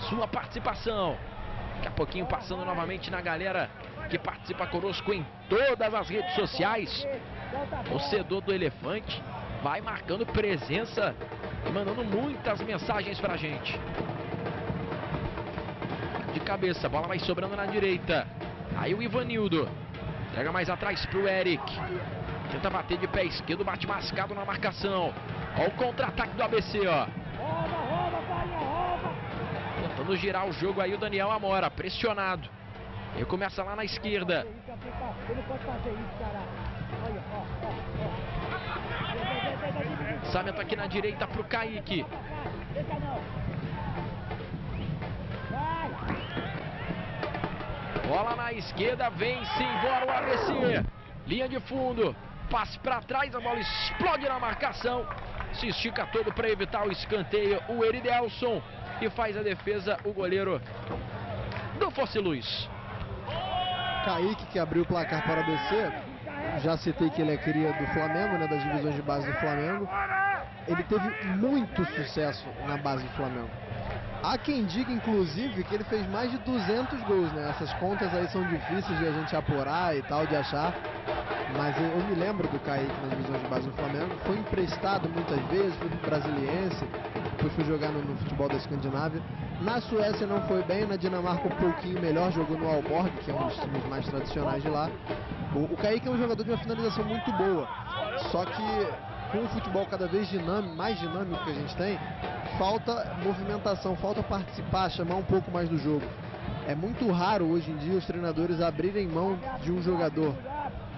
sua participação. Daqui a pouquinho passando novamente na galera que participa conosco em todas as redes sociais. Torcedor do Elefante vai marcando presença e mandando muitas mensagens pra gente. De cabeça, bola vai sobrando na direita. Aí o Ivanildo. Entrega mais atrás pro Eric. Tenta bater de pé esquerdo, bate mascado na marcação. Olha o contra-ataque do ABC, ó. Tentando girar o jogo aí o Daniel Amora, pressionado. Ele começa lá na esquerda. Cara. Lançamento aqui na direita para o Kaique. Bola na esquerda, vem-se embora o ABC. Linha de fundo, passe para trás, a bola explode na marcação. Se estica todo para evitar o escanteio. O Eridelson e faz a defesa o goleiro do Fosse Luz. Kaique que abriu o placar para o ABC já citei que ele é cria do Flamengo, né, das divisões de base do Flamengo. Ele teve muito sucesso na base do Flamengo. Há quem diga, inclusive, que ele fez mais de 200 gols, né? Essas contas aí são difíceis de a gente apurar e tal, de achar. Mas eu, eu me lembro do Kaique nas divisões de base do Flamengo. Foi emprestado muitas vezes, foi Brasiliense, depois foi jogar no, no, futebol da Escandinávia. Na Suécia não foi bem, na Dinamarca um pouquinho melhor, jogou no Alborg, que é um dos times mais tradicionais de lá. O, o Kaique é um jogador de uma finalização muito boa. Só que com o futebol cada vez dinâmico, mais dinâmico que a gente tem, falta movimentação, falta participar, chamar um pouco mais do jogo. É muito raro hoje em dia os treinadores abrirem mão de um jogador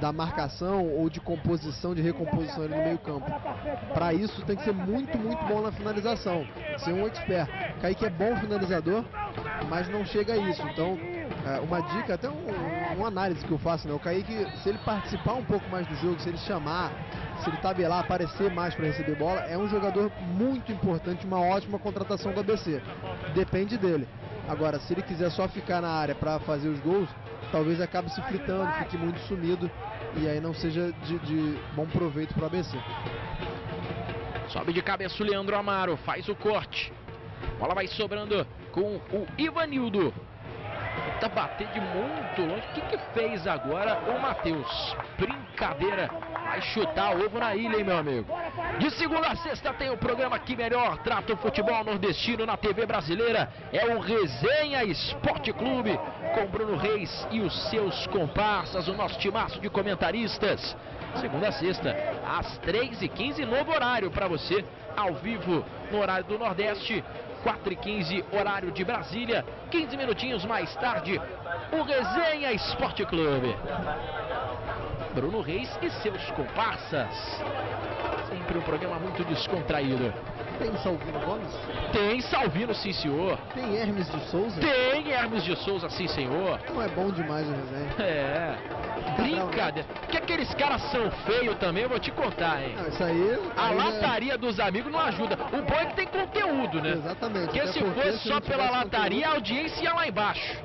da marcação ou de composição, de recomposição ali no meio campo. Para isso tem que ser muito, muito bom na finalização, ser um expert. Kaique é bom finalizador, mas não chega a isso. Então, é, uma dica, até um, uma análise que eu faço, né? O Kaique, se ele participar um pouco mais do jogo, se ele chamar, se ele tabelar, aparecer mais para receber bola, é um jogador muito importante, uma ótima contratação do ABC. Depende dele. Agora, se ele quiser só ficar na área para fazer os gols, talvez acabe se fritando, fique muito sumido e aí não seja de, de bom proveito para o ABC. Sobe de cabeça o Leandro Amaro, faz o corte. Bola vai sobrando com o Ivanildo. Tenta bater de muito longe. O que, que fez agora o Matheus? Brincadeira. Vai chutar ovo na ilha, hein, meu amigo? De segunda a sexta tem o programa que melhor trata o futebol nordestino na TV brasileira. É o Resenha Esporte Clube, com Bruno Reis e os seus comparsas, o nosso timaço de comentaristas. Segunda a sexta, às 3h15, novo horário para você, ao vivo, no horário do Nordeste. 4h15, horário de Brasília. 15 minutinhos mais tarde, o Resenha Esporte Clube. Bruno Reis e seus comparsas. Sempre um programa muito descontraído. Tem Salvino Gomes? Tem Salvino, sim senhor. Tem Hermes de Souza? Tem Hermes de Souza, sim senhor. Não é bom demais o resenha. É. Brincadeira. Que aqueles caras são feios também, eu vou te contar, hein? Não, isso aí. A aí é- lataria dos amigos não ajuda. O bom é que tem conteúdo, né? Exatamente. Porque se fosse se só pela lataria, a audiência ia lá embaixo.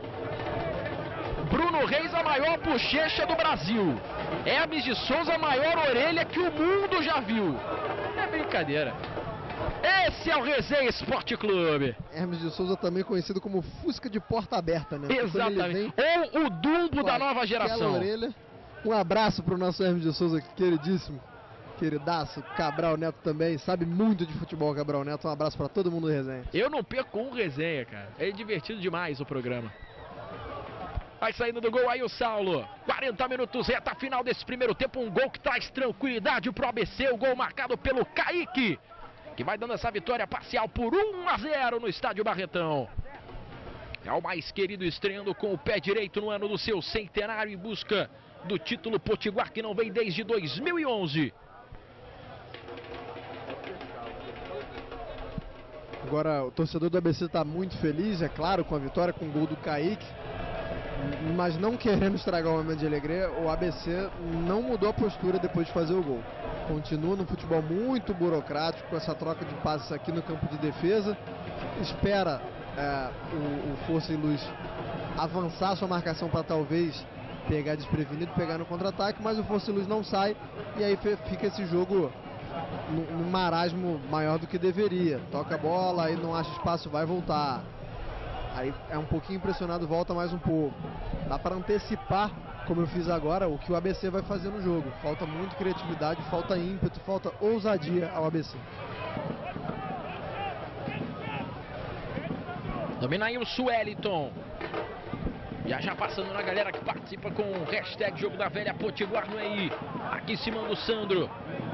Bruno Reis, a maior bochecha do Brasil. Hermes de Souza, a maior orelha que o mundo já viu. É brincadeira. Esse é o Resenha Esporte Clube. Hermes de Souza também conhecido como Fusca de porta aberta, né? Exatamente. Ou o Dumbo da nova geração. orelha. Um abraço pro nosso Hermes de Souza, queridíssimo. Queridaço, Cabral Neto também, sabe muito de futebol, Cabral Neto. Um abraço pra todo mundo do resenha. Eu não perco um resenha, cara. É divertido demais o programa. Vai saindo do gol aí o Saulo. 40 minutos, reta final desse primeiro tempo. Um gol que traz tranquilidade pro ABC. O gol marcado pelo Kaique. Que vai dando essa vitória parcial por 1 a 0 no estádio Barretão. É o mais querido estreando com o pé direito no ano do seu centenário em busca do título Potiguar que não vem desde 2011. Agora, o torcedor do ABC está muito feliz, é claro, com a vitória, com o gol do Kaique. Mas não querendo estragar o momento de alegria, o ABC não mudou a postura depois de fazer o gol. Continua no futebol muito burocrático, com essa troca de passes aqui no campo de defesa. Espera é, o, o Força e Luz avançar sua marcação para talvez pegar desprevenido, pegar no contra-ataque, mas o Força e Luz não sai e aí fica esse jogo num marasmo maior do que deveria. Toca a bola, aí não acha espaço, vai voltar. Aí é um pouquinho impressionado, volta mais um pouco. Dá para antecipar, como eu fiz agora, o que o ABC vai fazer no jogo. Falta muito criatividade, falta ímpeto, falta ousadia ao ABC. Domina aí o Sueliton. Já já passando na galera que participa com o hashtag Jogo da Velha Potiguar no EI. Aqui em cima do Sandro.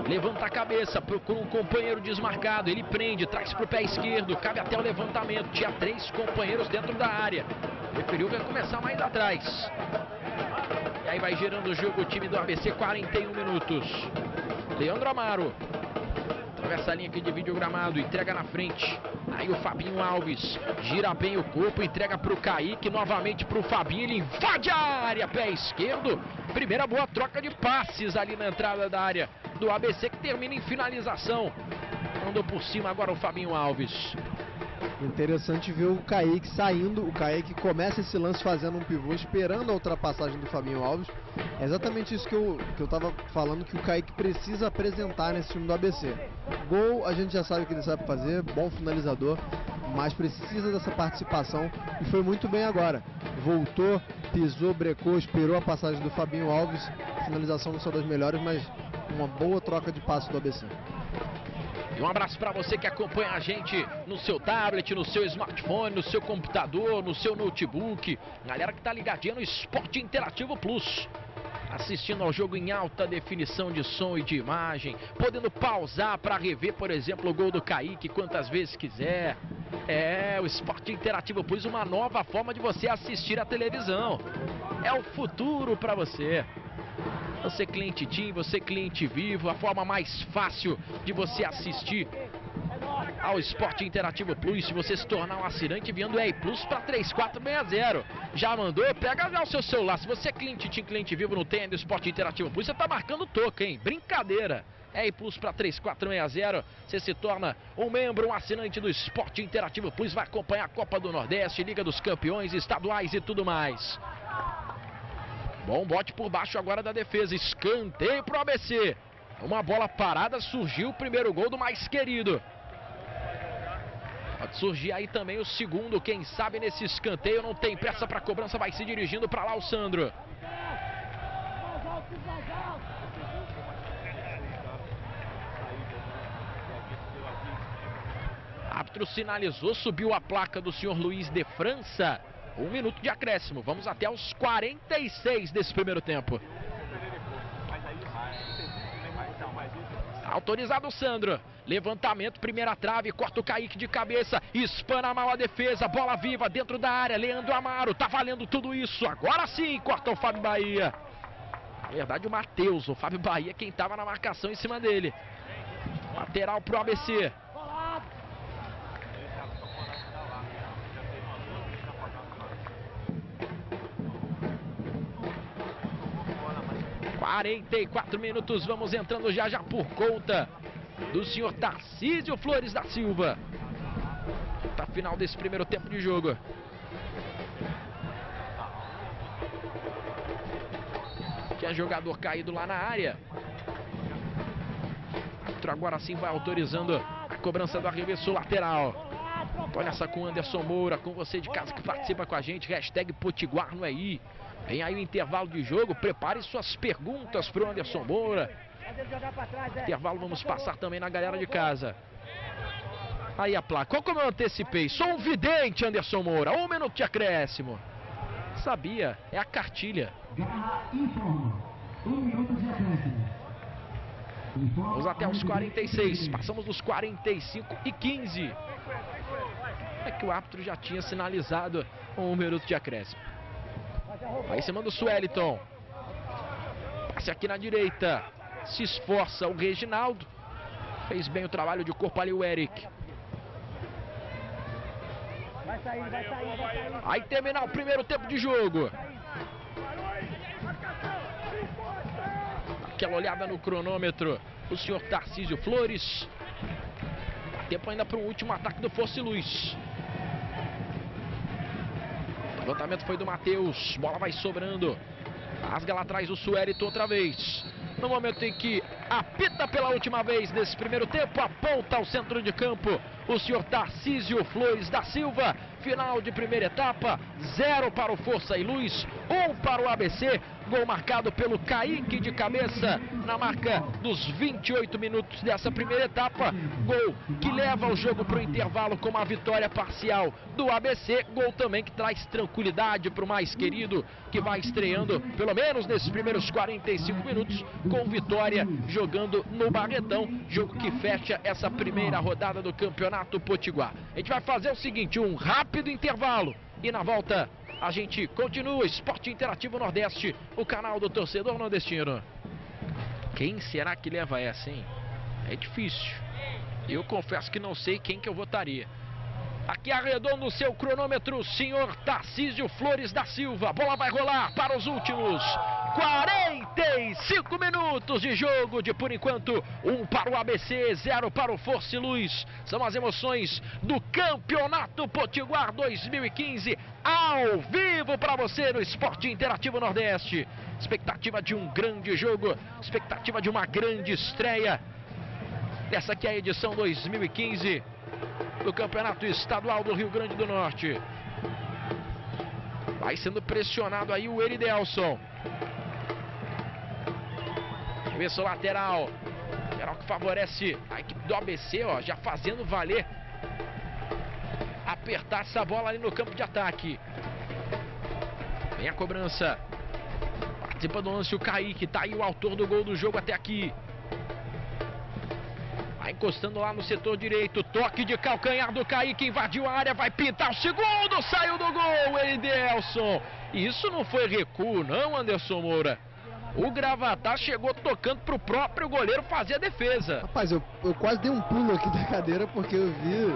Levanta a cabeça, procura um companheiro desmarcado. Ele prende, traz pro pé esquerdo. Cabe até o levantamento. Tinha três companheiros dentro da área. Preferiu ver começar mais atrás. E aí vai gerando o jogo o time do ABC, 41 minutos. Leandro Amaro. Atravessa a linha que divide o gramado, entrega na frente. Aí o Fabinho Alves gira bem o corpo, entrega para o Kaique, novamente para o Fabinho. Ele invade a área, pé esquerdo. Primeira boa troca de passes ali na entrada da área do ABC que termina em finalização. Mandou por cima agora o Fabinho Alves. Interessante ver o Kaique saindo. O Kaique começa esse lance fazendo um pivô, esperando a ultrapassagem do Fabinho Alves. É exatamente isso que eu, que eu tava falando que o Kaique precisa apresentar nesse time do ABC. Gol, a gente já sabe o que ele sabe fazer, bom finalizador, mas precisa dessa participação e foi muito bem agora. Voltou, pisou, brecou, esperou a passagem do Fabinho Alves. Finalização não são das melhores, mas uma boa troca de passe do ABC. E um abraço para você que acompanha a gente no seu tablet, no seu smartphone, no seu computador, no seu notebook. Galera que tá ligadinha no Esporte Interativo Plus. Assistindo ao jogo em alta definição de som e de imagem, podendo pausar para rever, por exemplo, o gol do Kaique quantas vezes quiser. É, o Esporte Interativo Plus, uma nova forma de você assistir a televisão. É o futuro para você. Você cliente TIM, você cliente vivo, a forma mais fácil de você assistir ao Esporte Interativo Plus. Se você se tornar um assinante, enviando EI Plus para 3460. Já mandou? Pega já o seu celular. Se você é cliente, tinha cliente vivo, não tem ainda Esporte Interativo Plus, você tá marcando toca, hein? Brincadeira. EI Plus para 3460. Você se torna um membro, um assinante do Esporte Interativo Plus. Vai acompanhar a Copa do Nordeste, Liga dos Campeões, estaduais e tudo mais. Bom bote por baixo agora da defesa. Escanteio pro ABC. Uma bola parada, surgiu o primeiro gol do mais querido. Pode surgir aí também o segundo, quem sabe nesse escanteio não tem pressa para cobrança, vai se dirigindo para lá o Sandro. Árbitro sinalizou, subiu a placa do senhor Luiz de França. Um minuto de acréscimo. Vamos até os 46 desse primeiro tempo. Autorizado o Sandro. Levantamento, primeira trave, corta o Kaique de cabeça, espana mal a defesa, bola viva dentro da área. Leandro Amaro, tá valendo tudo isso. Agora sim, corta o Fábio Bahia. Na verdade, o Matheus, o Fábio Bahia, quem tava na marcação em cima dele. Lateral pro ABC. 44 minutos, vamos entrando já já por conta do senhor Tarcísio Flores da Silva. Tá final desse primeiro tempo de jogo. Que é jogador caído lá na área. Agora sim vai autorizando a cobrança do arremesso lateral. Olha essa com Anderson Moura, com você de casa que participa com a gente. Hashtag Potiguar no aí. Vem aí o intervalo de jogo. Prepare suas perguntas pro Anderson Moura. Intervalo vamos passar também na galera de casa. Aí a placa. Como eu antecipei, sou um vidente, Anderson Moura. Um minuto de acréscimo. Sabia, é a cartilha. Garra informa. Um minuto de acréscimo. Informa Vamos até os a 46. Passamos dos 45 e 15. É que o árbitro já tinha sinalizado um minuto de acréscimo. Aí você manda o Sueliton. Passe aqui na direita. Se esforça o Reginaldo. Fez bem o trabalho de corpo ali o Eric. Vai sair, vai sair, vai sair. Aí terminar o primeiro tempo de jogo. Aquela olhada no cronômetro. O senhor Tarcísio Flores. Tempo ainda para o último ataque do Força e Luz. Levantamento foi do Matheus. Bola vai sobrando. Rasga lá atrás o Suérito outra vez. No momento em que apita pela última vez nesse primeiro tempo, aponta ao centro de campo o senhor Tarcísio Flores da Silva. Final de primeira etapa, zero para o Força e Luz, um para o ABC. Gol marcado pelo Kaique de cabeça na marca dos 28 minutos dessa primeira etapa. Gol que leva o jogo para o intervalo com uma vitória parcial do ABC. Gol também que traz tranquilidade para o mais querido, que vai estreando, pelo menos nesses primeiros 45 minutos, com vitória jogando no Barretão. Jogo que fecha essa primeira rodada do Campeonato Potiguar. A gente vai fazer o seguinte: um rápido intervalo. E na volta a gente continua Esporte Interativo Nordeste, o canal do torcedor nordestino. Quem será que leva essa, hein? É difícil. Eu confesso que não sei quem que eu votaria. Aqui arredondo o seu cronômetro, senhor Tarcísio Flores da Silva. A bola vai rolar para os últimos 45 minutos de jogo. De por enquanto, um para o ABC, zero para o Força e Luz. São as emoções do Campeonato Potiguar 2015, ao vivo para você no Esporte Interativo Nordeste. Expectativa de um grande jogo, expectativa de uma grande estreia. Essa aqui é a edição 2015 do Campeonato Estadual do Rio Grande do Norte. Vai sendo pressionado aí o Eridelson. Começo lateral. Lateral que favorece a equipe do ABC, ó, já fazendo valer apertar essa bola ali no campo de ataque. Vem a cobrança. Participa do lance o Kaique, tá aí o autor do gol do jogo até aqui. Vai encostando lá no setor direito. Toque de calcanhar do Kaique. Invadiu a área. Vai pintar o segundo. Saiu do gol. Edielson. Isso não foi recuo, não, Anderson Moura. O Gravatar chegou tocando pro próprio goleiro fazer a defesa. Rapaz, eu, eu quase dei um pulo aqui da cadeira porque eu vi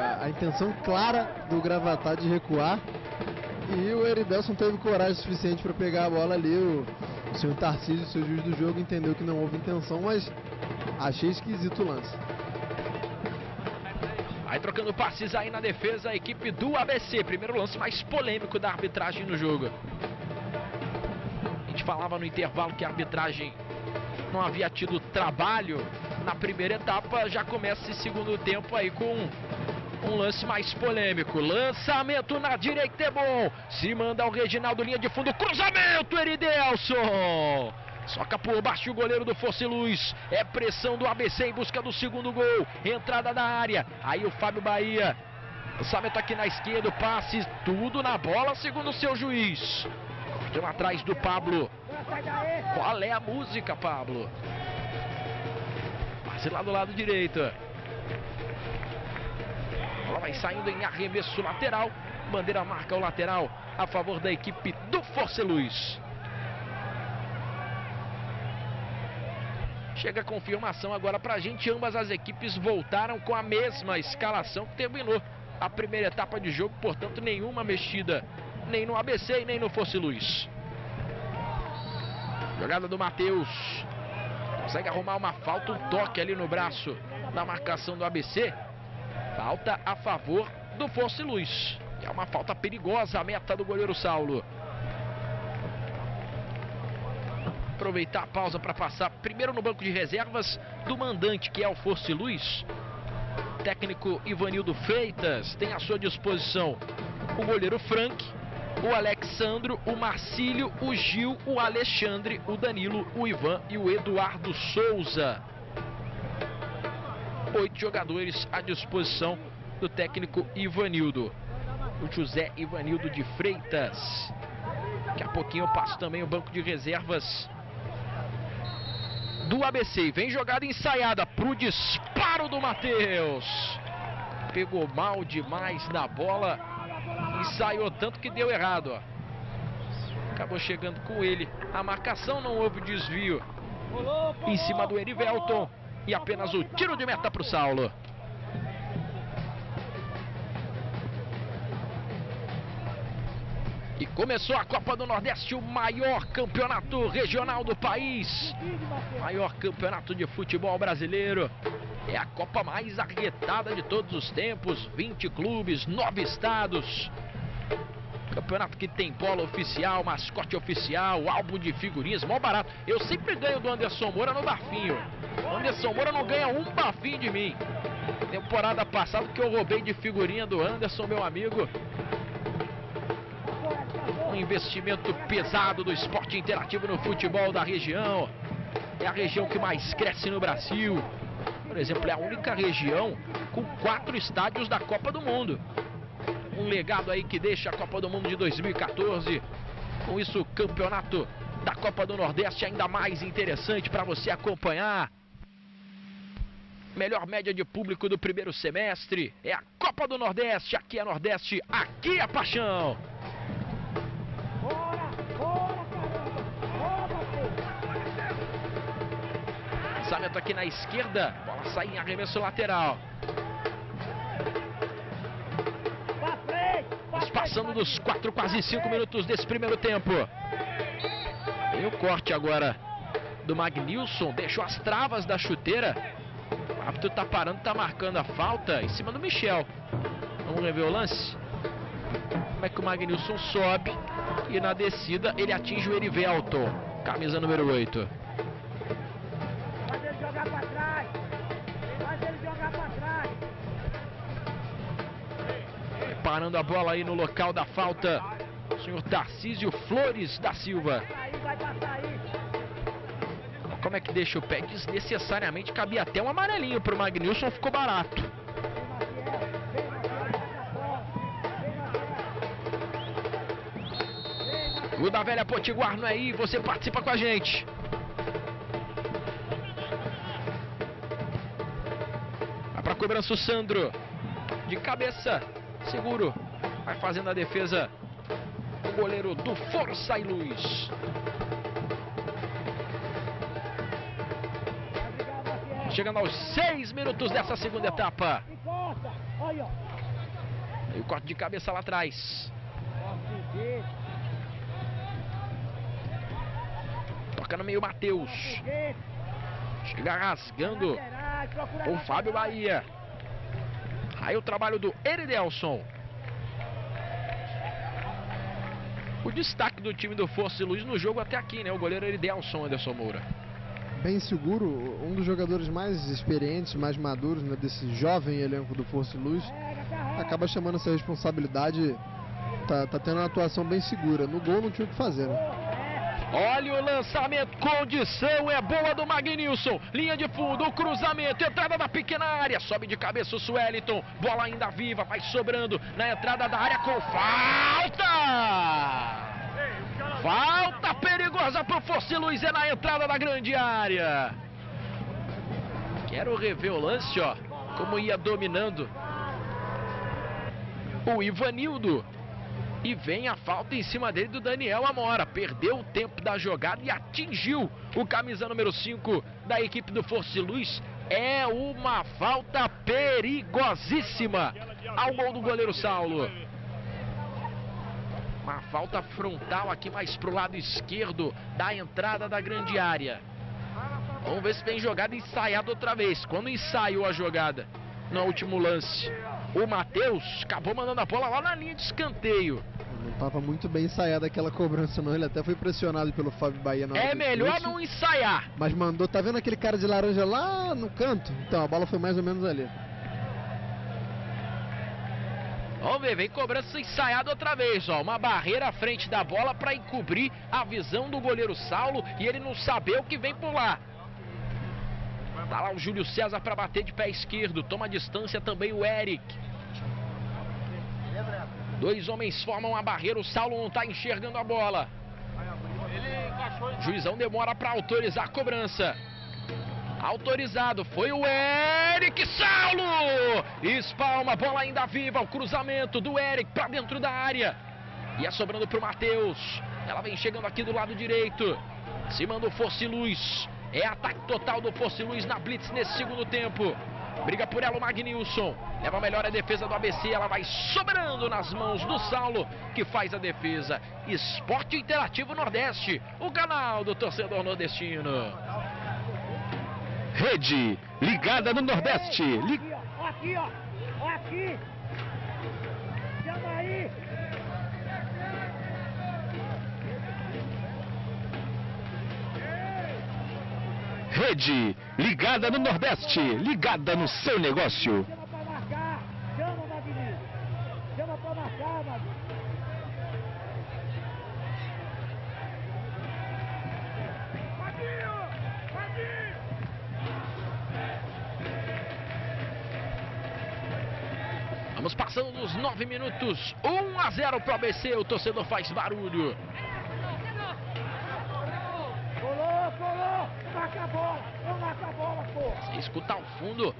a, a intenção clara do Gravatar de recuar. E o Eridelson teve coragem suficiente para pegar a bola ali. O, o senhor Tarcísio, o seu juiz do jogo, entendeu que não houve intenção, mas achei esquisito o lance. Aí trocando passes aí na defesa a equipe do ABC. Primeiro lance mais polêmico da arbitragem no jogo. A gente falava no intervalo que a arbitragem não havia tido trabalho na primeira etapa. Já começa esse segundo tempo aí com um lance mais polêmico. Lançamento na direita é bom. Se manda o Reginaldo, linha de fundo. Cruzamento, Eridelson. Soca por baixo o goleiro do Fosse Luz. É pressão do ABC em busca do segundo gol. Entrada da área. Aí o Fábio Bahia. Lançamento aqui na esquerda. Passe. Tudo na bola, segundo o seu juiz. Estão atrás do Pablo. Qual é a música, Pablo? Passe lá do lado direito. Ela vai saindo em arremesso lateral. Bandeira marca o lateral a favor da equipe do Força Luz. Chega a confirmação agora pra gente. Ambas as equipes voltaram com a mesma escalação que terminou a primeira etapa de jogo, portanto, nenhuma mexida nem no ABC e nem no Fosse Luz. Jogada do Matheus. Consegue arrumar uma falta, um toque ali no braço da marcação do ABC. Falta a favor do Fosse Luz. É uma falta perigosa a meta do goleiro Saulo. Aproveitar a pausa para passar primeiro no banco de reservas do mandante, que é o Force Luz. Técnico Ivanildo Freitas tem à sua disposição o goleiro Frank, o Alexandro, o Marcílio, o Gil, o Alexandre, o Danilo, o Ivan e o Eduardo Souza. Oito jogadores à disposição do técnico Ivanildo. O José Ivanildo de Freitas. Daqui a pouquinho eu passo também o banco de reservas do ABC. Vem jogada ensaiada pro disparo do Matheus. Pegou mal demais na bola. Ensaiou tanto que deu errado. Ó. Acabou chegando com ele. A marcação não houve desvio. Em cima do Erivelton. E apenas o tiro de meta pro Saulo. E começou a Copa do Nordeste, o maior campeonato regional do país. Maior campeonato de futebol brasileiro. É a Copa mais arretada de todos os tempos. 20 clubes, 9 estados. Campeonato que tem bola oficial, mascote oficial, álbum de figurinhas, mó barato. Eu sempre ganho do Anderson Moura no bafinho. Anderson Moura não ganha um bafinho de mim. Temporada passada que eu roubei de figurinha do Anderson, meu amigo um investimento pesado do esporte interativo no futebol da região. É a região que mais cresce no Brasil. Por exemplo, é a única região com quatro estádios da Copa do Mundo. Um legado aí que deixa a Copa do Mundo de 2014. Com isso, o campeonato da Copa do Nordeste ainda mais interessante para você acompanhar. Melhor média de público do primeiro semestre é a Copa do Nordeste. Aqui é Nordeste, aqui é paixão. Lançamento aqui na esquerda. Bola sai em arremesso lateral. Passando dos quatro, quase cinco minutos desse primeiro tempo. Tem o corte agora do Magnilson. Deixou as travas da chuteira. O árbitro tá parando, tá marcando a falta em cima do Michel. Vamos rever o lance. Como é que o Magnilson sobe e na descida ele atinge o Erivelton, camisa número 8. Parando a bola aí no local da falta. O senhor Tarcísio Flores da Silva. Como é que deixa o pé? Desnecessariamente cabia até um amarelinho para o Magnilson, ficou barato. O da Velha Potiguar não é aí, você participa com a gente. Vai para cobrança o Sandro. De cabeça, Seguro. Vai fazendo a defesa. O goleiro do Força e Luz. Chegando aos seis minutos dessa segunda etapa. E o corte de cabeça lá atrás. Toca no meio Matheus. Chega rasgando o Fábio Bahia. Aí o trabalho do Eridelson. O destaque do time do Força e Luz no jogo até aqui, né? O goleiro Eridelson, Anderson Moura. Bem seguro, um dos jogadores mais experientes, mais maduros né, desse jovem elenco do Força e Luz. Acaba chamando essa responsabilidade, tá, tá tendo uma atuação bem segura. No gol não tinha o que fazer, né? Olha o lançamento, condição é boa do Magnilson. Linha de fundo, o cruzamento, entrada da pequena área. Sobe de cabeça o Sueliton. Bola ainda viva, vai sobrando na entrada da área com falta. Falta perigosa pro Força Luiz é na entrada da grande área. Quero rever o lance, ó. Como ia dominando o Ivanildo. E vem a falta em cima dele do Daniel Amora. Perdeu o tempo da jogada e atingiu o camisa número 5 da equipe do Força Luz. É uma falta perigosíssima ao gol do goleiro Saulo. Uma falta frontal aqui mais pro lado esquerdo da entrada da grande área. Vamos ver se vem jogada ensaiada outra vez. Quando ensaiou a jogada no último lance, o Matheus acabou mandando a bola lá na linha de escanteio. Não estava muito bem ensaiada aquela cobrança, não. Ele até foi pressionado pelo Fábio Bahia na É melhor não ensaiar. Mas mandou, tá vendo aquele cara de laranja lá no canto? Então, a bola foi mais ou menos ali. Vamos ver, vem cobrança ensaiada outra vez, ó. Uma barreira à frente da bola para encobrir a visão do goleiro Saulo e ele não saber o que vem por lá. Tá lá o Júlio César para bater de pé esquerdo. Toma distância também o Eric. Dois homens formam a barreira. O Saulo não tá enxergando a bola. Juizão demora para autorizar a cobrança. Autorizado, foi o Eric Saulo! Espalma, bola ainda viva, o cruzamento do Eric para dentro da área. E é sobrando pro Matheus. Ela vem chegando aqui do lado direito. Se manda o Luz. É ataque total do Força e Luz na Blitz nesse segundo tempo. Briga por ela o Magnilson. Leva melhor a defesa do ABC. Ela vai sobrando nas mãos do Saulo, que faz a defesa. Esporte Interativo Nordeste, o canal do torcedor nordestino. Rede ligada no Nordeste. Li- Aqui, ó. Aqui, Rede ligada no Nordeste. Ligada no seu negócio. Chama pra marcar. Chama, Magninho. Chama pra marcar, Magninho. Vamos passando nos 9 minutos. 1 a 0 para o ABC. O torcedor faz barulho. Colou, colou. Marca a bola. A bola, escuta ao fundo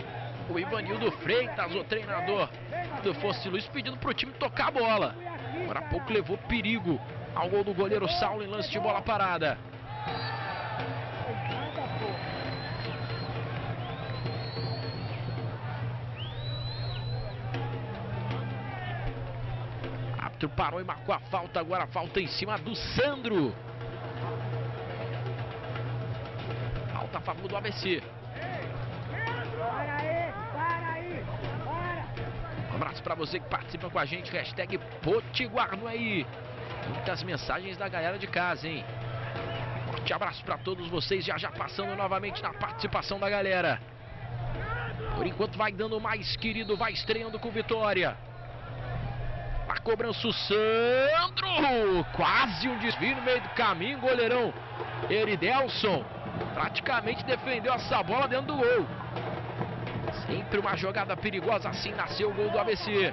o Ivanildo Freitas, o treinador do Fosse Luiz, pedindo para o time tocar a bola. Agora há pouco levou perigo ao gol do goleiro Saulo em lance de bola parada. Árbitro parou e marcou a falta. Agora a falta em cima do Sandro. Falta a favor do ABC. Para aí, para aí. Para. Um abraço para você que participa com a gente. Hashtag Potiguar aí. Muitas mensagens da galera de casa, hein? Forte abraço para todos vocês. Já já passando novamente na participação da galera. Por enquanto vai dando mais querido, vai estreando com vitória. A cobrança o Sandro. Quase um desvio no meio do caminho. Goleirão Eridelson praticamente defendeu essa bola dentro do gol. Sempre uma jogada perigosa, assim nasceu o gol do ABC.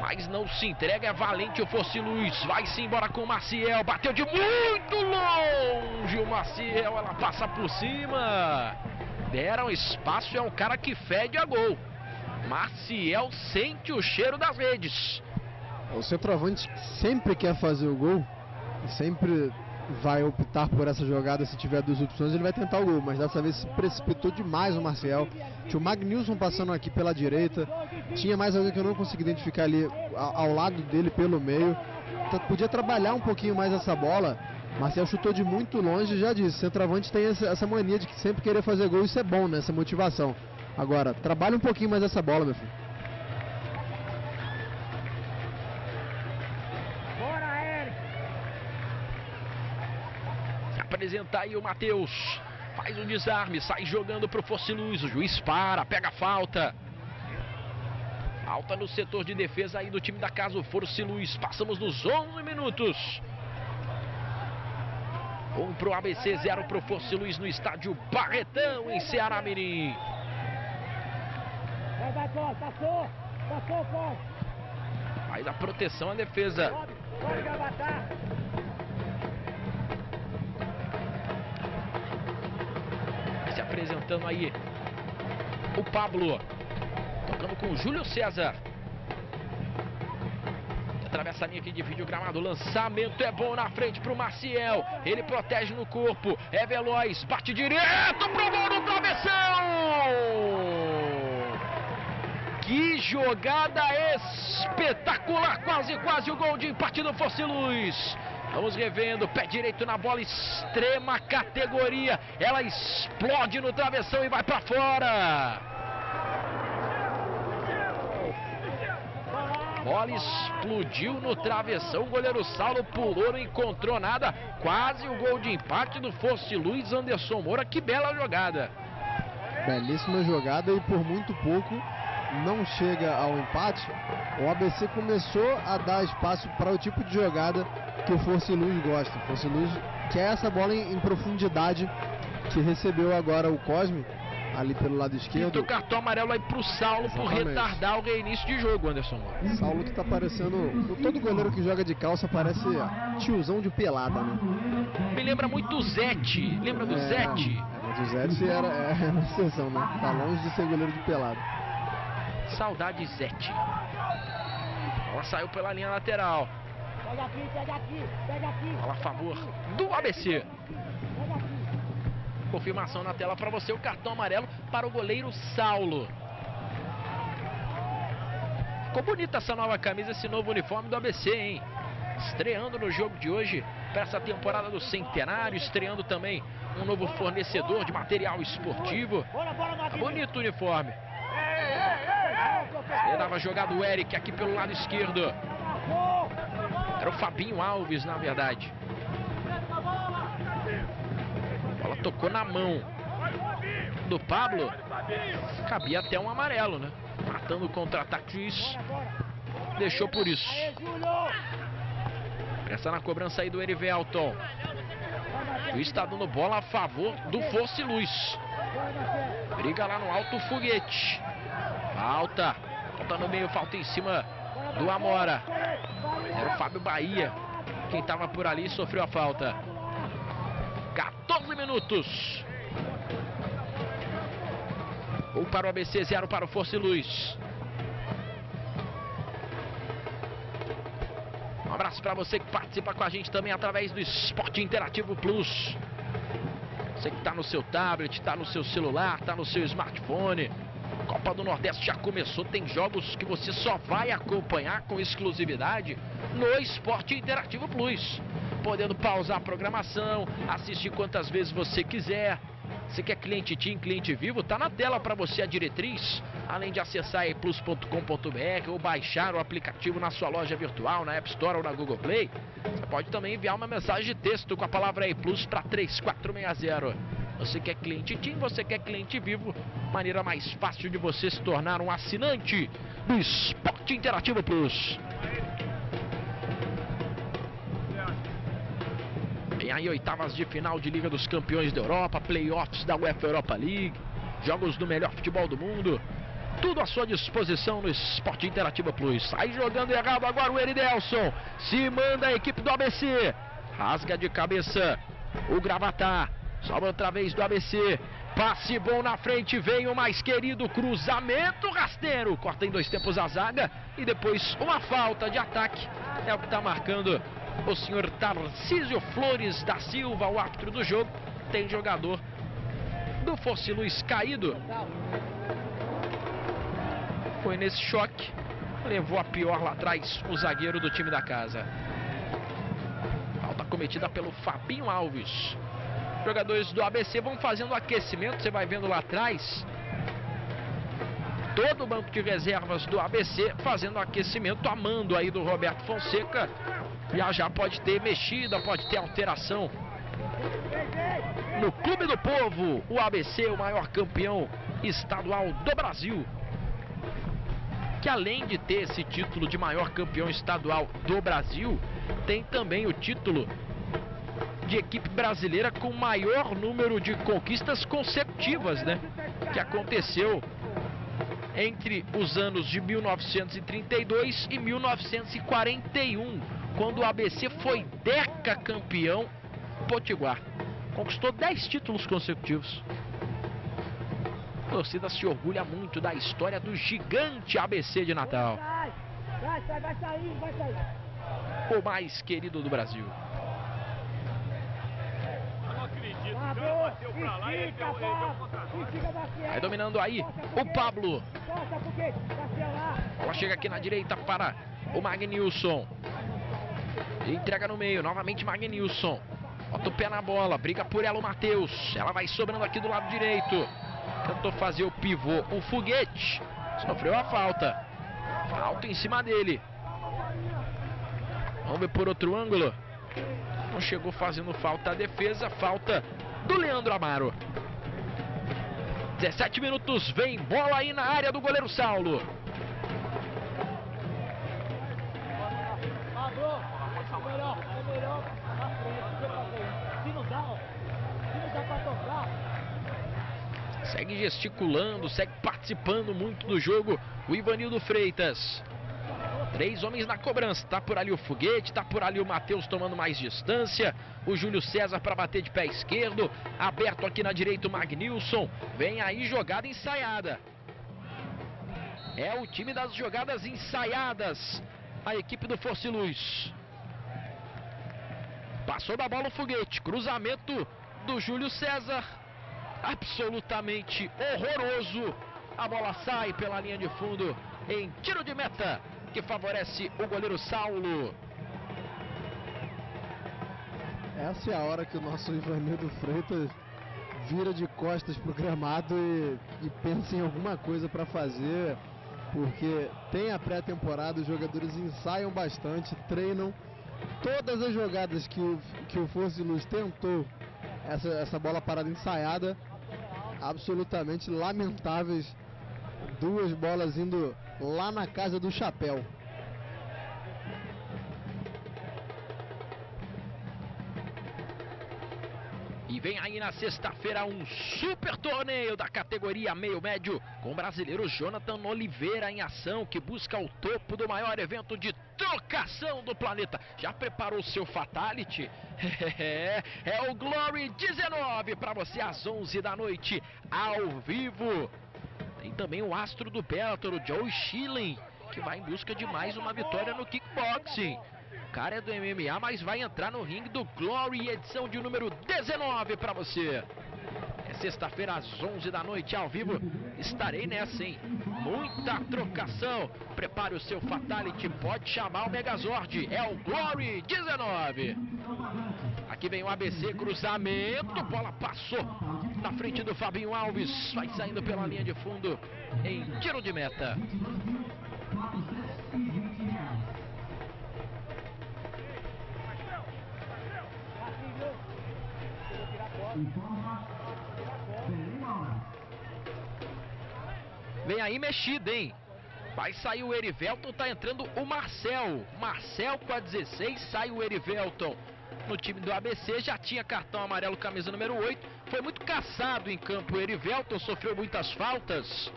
Mas não se entrega, é valente o Fosse Luz. Vai-se embora com o Maciel. Bateu de muito longe o Maciel. Ela passa por cima. Deram espaço, é um cara que fede a gol. Maciel sente o cheiro das redes. O centroavante sempre quer fazer o gol, sempre vai optar por essa jogada se tiver duas opções, ele vai tentar o gol, mas dessa vez se precipitou demais o Marcel. Tinha o Magnilson passando aqui pela direita, tinha mais alguém que eu não consegui identificar ali ao, lado dele pelo meio. Então, podia trabalhar um pouquinho mais essa bola. Marcel chutou de muito longe, já disse, centroavante tem essa, mania de sempre querer fazer gol, isso é bom, né? Essa motivação. Agora, trabalha um pouquinho mais essa bola, meu filho. Apresentar aí o Matheus. Faz o desarme, sai jogando pro Fosse Luz. O juiz para, pega a falta. Falta no setor de defesa aí do time da casa, o Force Luz. Passamos nos 11 minutos. 1 um pro ABC, 0 pro Force Luz no estádio Barretão, em Ceará Mirim. Vai, vai, Costa, passou! Passou, Costa! Faz a proteção à defesa. Sobe, sobe, se apresentando aí o Pablo. Tocando com o Júlio César. Atravessa a linha que divide o gramado. Lançamento é bom na frente pro Maciel. Ele protege no corpo. É veloz. Bate direto pro gol do travessão. Que jogada espetacular. Quase, quase o gol de empate do Fosse Luz. Vamos revendo, pé direito na bola, extrema categoria. Ela explode no travessão e vai para fora. Bola explodiu no travessão. O goleiro Saulo pulou, não encontrou nada. Quase o gol de empate do Fosse Luiz Anderson Moura. Que bela jogada. Belíssima jogada e por muito pouco não chega ao empate. O ABC começou a dar espaço para o tipo de jogada que o Força Luz gosta. O Força Luz quer essa bola em, em profundidade que recebeu agora o Cosme ali pelo lado esquerdo. o cartão amarelo aí pro Saulo por Exatamente. retardar o reinício de jogo, Anderson. Saulo que tá parecendo. Todo goleiro que joga de calça parece tiozão de pelada, né? Me lembra muito do Zete. Lembra do É, Zete? é, mas o Zete era, é uma exceção, né? Tá longe de ser goleiro de pelada. Saudade Zete. Ela saiu pela linha lateral. Pega aqui, pega aqui, pega aqui! Bola a favor do ABC. Confirmação na tela para você, o cartão amarelo para o goleiro Saulo. Ficou bonita essa nova camisa, esse novo uniforme do ABC, hein? Estreando no jogo de hoje para essa temporada do Centenário, estreando também um novo fornecedor de material esportivo. Tá bonito o uniforme. Ei, professor! Ele dava jogado o Eric aqui pelo lado esquerdo. Era o Fabinho Alves, na verdade. A bola tocou na mão do Pablo. Cabia até um amarelo, né? Matando o contra-ataque, juiz deixou por isso. Presta na cobrança aí do Erivelton. Juiz está dando bola a favor do Fosse Luz. Briga lá no alto foguete. Falta. Falta no meio, falta em cima do Amora. Era o Fábio Bahia. Quem estava por ali sofreu a falta. 14 minutos. Um para o ABC, zero para o Força e Luz. Um abraço para você que participa com a gente também através do Esporte Interativo Plus. Você que está no seu tablet, está no seu celular, está no seu smartphone. Copa do Nordeste já começou, tem jogos que você só vai acompanhar com exclusividade no Esporte Interativo Plus. Podendo pausar a programação, assistir quantas vezes você quiser. Você quer cliente TIM, cliente vivo? Tá na tela para você a diretriz. Além de acessar eplus.com.br ou baixar o aplicativo na sua loja virtual, na App Store ou na Google Play, você pode também enviar uma mensagem de texto com a palavra eplus para 3460. Você quer cliente TIM, você quer cliente vivo, maneira mais fácil de você se tornar um assinante do Esporte Interativo Plus. Vem aí oitavas de final de Liga dos Campeões da Europa, playoffs da UEFA Europa League, jogos do melhor futebol do mundo. Tudo à sua disposição no Esporte Interativo Plus. Sai jogando errado agora o Eridelson. Se manda a equipe do ABC. Rasga de cabeça o Gravatar. Sobra outra vez do ABC. Passe bom na frente, vem o mais querido cruzamento rasteiro. Corta em dois tempos a zaga e depois uma falta de ataque. É o que está marcando o senhor Tarcísio Flores da Silva, o árbitro do jogo. Tem jogador do Fosse Luiz caído. Foi nesse choque. Levou a pior lá atrás o zagueiro do time da casa. Falta cometida pelo Fabinho Alves. Jogadores do ABC vão fazendo aquecimento, você vai vendo lá atrás. Todo o banco de reservas do ABC fazendo aquecimento, amando aí do Roberto Fonseca. Já já pode ter mexida, pode ter alteração. No Clube do Povo, o ABC, o maior campeão estadual do Brasil. Que além de ter esse título de maior campeão estadual do Brasil, tem também o título de equipe brasileira com maior número de conquistas consecutivas, né? Que aconteceu entre os anos de 1932 e 1941, quando o ABC foi deca campeão potiguar. Conquistou 10 títulos consecutivos. A torcida se orgulha muito da história do gigante ABC de Natal. O mais querido do Brasil. Pablo, estica, Pablo. Estica, Maciel. Vai dominando aí o Pablo. Bola chega aqui na direita para o Magnilson. Entrega no meio, novamente Magnilson. Bota o pé na bola, briga por ela o Matheus. Ela vai sobrando aqui do lado direito. Tentou fazer o pivô, um foguete. Sofreu a falta. Falta em cima dele. Vamos ver por outro ângulo. Não chegou fazendo falta a defesa. Falta do Leandro Amaro. 17 minutos, vem bola aí na área do goleiro Saulo. Segue gesticulando, segue participando muito do jogo. O Ivanildo Freitas. Três homens na cobrança. Tá por ali o Foguete, tá por ali o Matheus tomando mais distância. O Júlio César para bater de pé esquerdo. Aberto aqui na direita o Magnilson. Vem aí jogada ensaiada. É o time das jogadas ensaiadas. A equipe do Força e Luz. Passou da bola o Foguete. Cruzamento do Júlio César. Absolutamente horroroso. A bola sai pela linha de fundo em tiro de meta que favorece o goleiro Saulo. Essa é a hora que o nosso Ivanildo Freitas vira de costas pro gramado e, e pensa em alguma coisa para fazer, porque tem a pré-temporada, os jogadores ensaiam bastante, treinam. Todas as jogadas que o, que o Força Luz tentou, essa, essa bola parada ensaiada, absolutamente lamentáveis. Duas bolas indo lá na casa do chapéu. E vem aí na sexta-feira um super torneio da categoria meio-médio com o brasileiro Jonathan Oliveira em ação, que busca o topo do maior evento de trocação do planeta. Já preparou seu Fatality? É, é o Glory 19 para você às 11 da noite, ao vivo. Tem também o astro do Bellator, o Joe Schilling, que vai em busca de mais uma vitória no kickboxing. O cara é do MMA, mas vai entrar no ringue do Glory, edição de número 19 para você. É sexta-feira às 11 da noite, ao vivo. Estarei nessa, hein? Muita trocação. Prepare o seu Fatality, pode chamar o Megazord. É o Glory 19. Aqui vem o ABC, cruzamento, bola passou na frente do Fabinho Alves, vai saindo pela linha de fundo em tiro de meta. Vem aí mexida, hein? Vai sair o Erivelton, tá entrando o Marcel. Marcel com a 16, sai o Erivelton. No time do ABC já tinha cartão amarelo, camisa número 8. Foi muito caçado em campo o Erivelton, sofreu muitas faltas.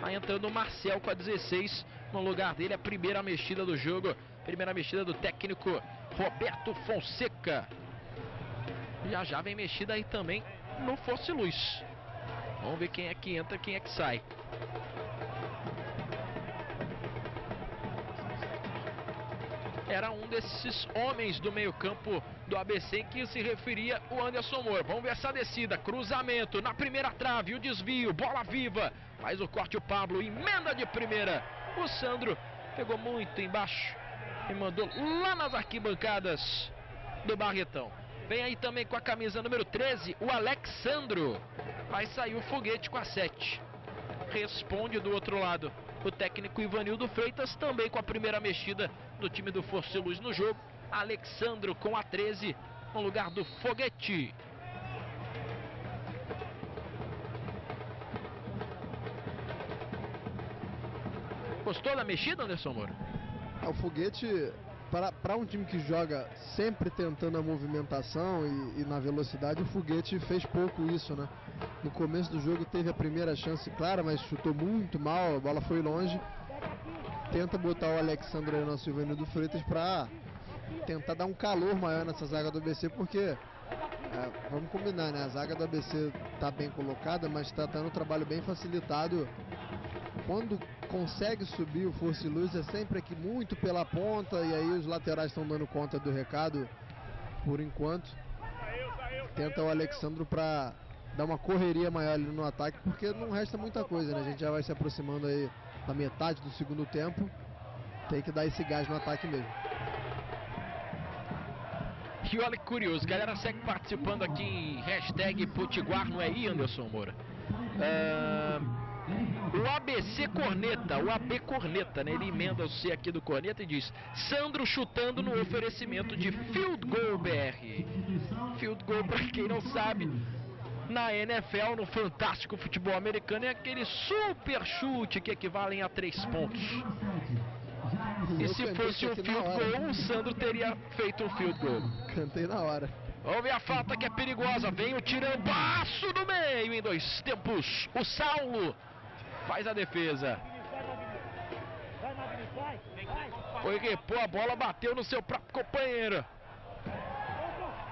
Vai entrando o Marcel com a 16. No lugar dele, a primeira mexida do jogo. Primeira mexida do técnico Roberto Fonseca. Já já vem mexida aí também no Fosse Luz. Vamos ver quem é que entra, quem é que sai. Era um desses homens do meio-campo do ABC que se referia o Anderson Moura. Vamos ver essa descida, cruzamento na primeira trave, o desvio, bola viva. Faz o corte o Pablo, emenda de primeira. O Sandro pegou muito embaixo e mandou lá nas arquibancadas do Barretão. Vem aí também com a camisa número 13, o Alexandro. Vai sair o foguete com a 7. Responde do outro lado o técnico Ivanildo Freitas, também com a primeira mexida do time do Força Luz no jogo. Alexandro com a 13 no lugar do foguete. Gostou da mexida, Anderson Moura? É, o foguete, para um time que joga sempre tentando a movimentação e, e, na velocidade, o foguete fez pouco isso, né? No começo do jogo teve a primeira chance clara, mas chutou muito mal, a bola foi longe. Tenta botar o Alexandre aí, nosso Ivanildo Freitas, para tentar dar um calor maior nessa zaga do ABC, porque é, vamos combinar, né? A zaga do ABC está bem colocada, mas está tendo um trabalho bem facilitado. Quando consegue subir o Força e Luz é sempre aqui muito pela ponta e aí os laterais estão dando conta do recado por enquanto. Tenta o Alexandro para dar uma correria maior ali no ataque, porque não resta muita coisa, né? A gente já vai se aproximando aí da metade do segundo tempo. Tem que dar esse gás no ataque mesmo. E olha que curioso, galera segue participando aqui em hashtag Potiguar, não é aí, Anderson Moura? Uh... O ABC Corneta, o AB Corneta, né? Ele emenda o C aqui do Corneta e diz: Sandro chutando no oferecimento de Field Goal BR. Field Goal, para quem não sabe, na NFL, no fantástico futebol americano, é aquele super chute que equivalem a três pontos. E se fosse um field goal, o Sandro teria feito um field goal. Cantei na hora. Ver a falta que é perigosa. Vem o tirambaço do meio em dois tempos. O Saulo faz a defesa. Foi repor a bola, bateu no seu próprio companheiro.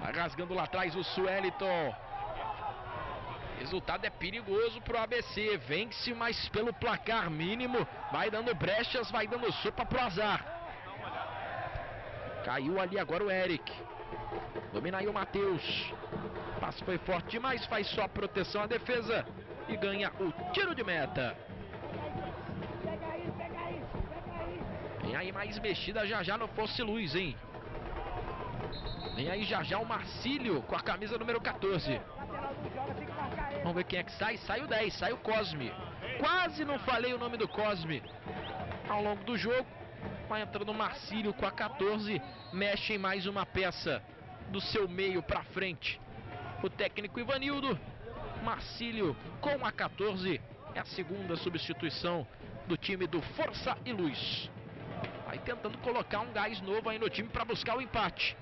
Vai rasgando lá atrás o Sueliton. Resultado é perigoso pro ABC. Vence, mas pelo placar mínimo. Vai dando brechas, vai dando sopa pro azar. Caiu ali agora o Eric. Domina aí o Matheus. Passo foi forte demais, faz só proteção à defesa e ganha o tiro de meta. Aí mais mexida já já no Fosse Luz, hein? Vem aí já já o Marcílio com a camisa número 14. Vamos ver quem é que sai. Sai o 10, sai o Cosme. Quase não falei o nome do Cosme ao longo do jogo. Vai entrando o Marcílio com a 14. Mexe em mais uma peça do seu meio para frente. O técnico Ivanildo. Marcílio com a 14. É a segunda substituição do time do Força e Luz. Vai tentando colocar um gás novo aí no time para buscar o empate.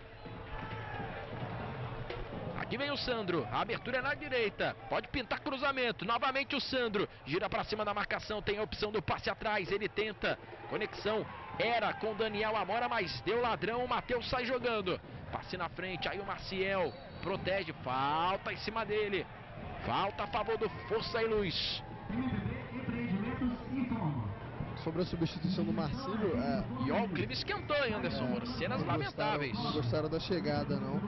Aqui vem o Sandro. A abertura é na direita. Pode pintar cruzamento. Novamente o Sandro. Gira para cima da marcação. Tem a opção do passe atrás. Ele tenta. Conexão era com Daniel Amora, mas deu ladrão. O Matheus sai jogando. Passe na frente. Aí o Maciel protege. Falta em cima dele. Falta a favor do Força e Luz sobre a substituição do Marcílio. É... E ó, o clima esquentou, hein, Anderson Moura? Cenas não lamentáveis. Gostaram, não gostaram da chegada, não.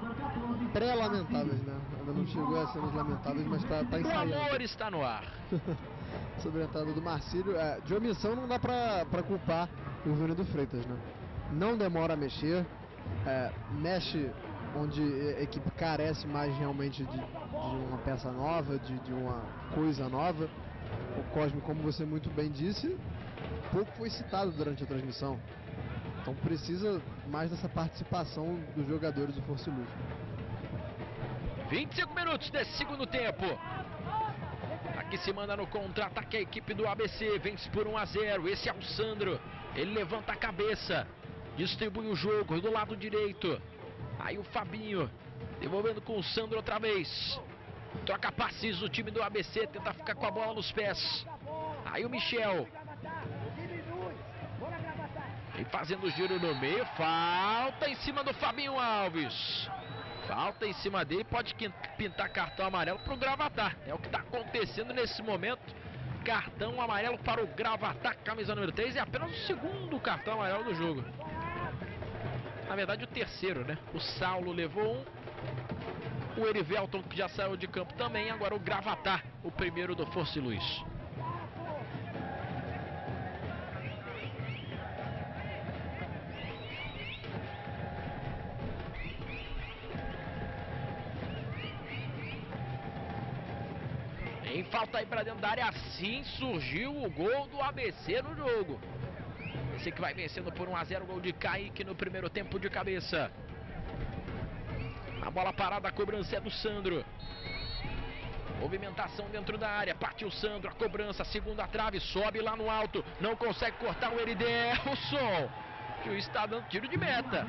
Pré-lamentáveis, né? Ainda não chegou a cenas lamentáveis, mas tá, tá ensaiando. O amor está no ar. sobre a entrada do Marcílio. É, de omissão não dá pra, pra culpar o Júnior do Freitas, né? Não demora a mexer. É, mexe onde a equipe carece mais realmente de, de uma peça nova, de, de uma coisa nova. O Cosme, como você muito bem disse, pouco foi citado durante a transmissão. Então precisa mais dessa participação dos jogadores do Força Luz. 25 minutos desse segundo tempo. Aqui se manda no contra-ataque a equipe do ABC. Vence por 1 a 0. Esse é o Sandro. Ele levanta a cabeça. Distribui o jogo do lado direito. Aí o Fabinho. Devolvendo com o Sandro outra vez. Troca passes o time do ABC. Tenta ficar com a bola nos pés. Aí o Michel. Vem fazendo giro no meio. Falta em cima do Fabinho Alves. Falta em cima dele, pode pintar cartão amarelo para o Gravatar. É o que está acontecendo nesse momento. Cartão amarelo para o Gravatar, camisa número 3. É apenas o segundo cartão amarelo do jogo. Na verdade, o terceiro, né? O Saulo levou um. O Erivelton, que já saiu de campo também. Agora o Gravatar, o primeiro do Força e Luz. Em falta aí pra dentro da área, assim surgiu o gol do ABC no jogo. Esse que vai vencendo por 1 a 0 gol de Kaique no primeiro tempo de cabeça. A bola parada, a cobrança é do Sandro. Movimentação dentro da área, partiu Sandro, a cobrança, segunda trave, sobe lá no alto, não consegue cortar o Eridelson. O juiz está dando tiro de meta.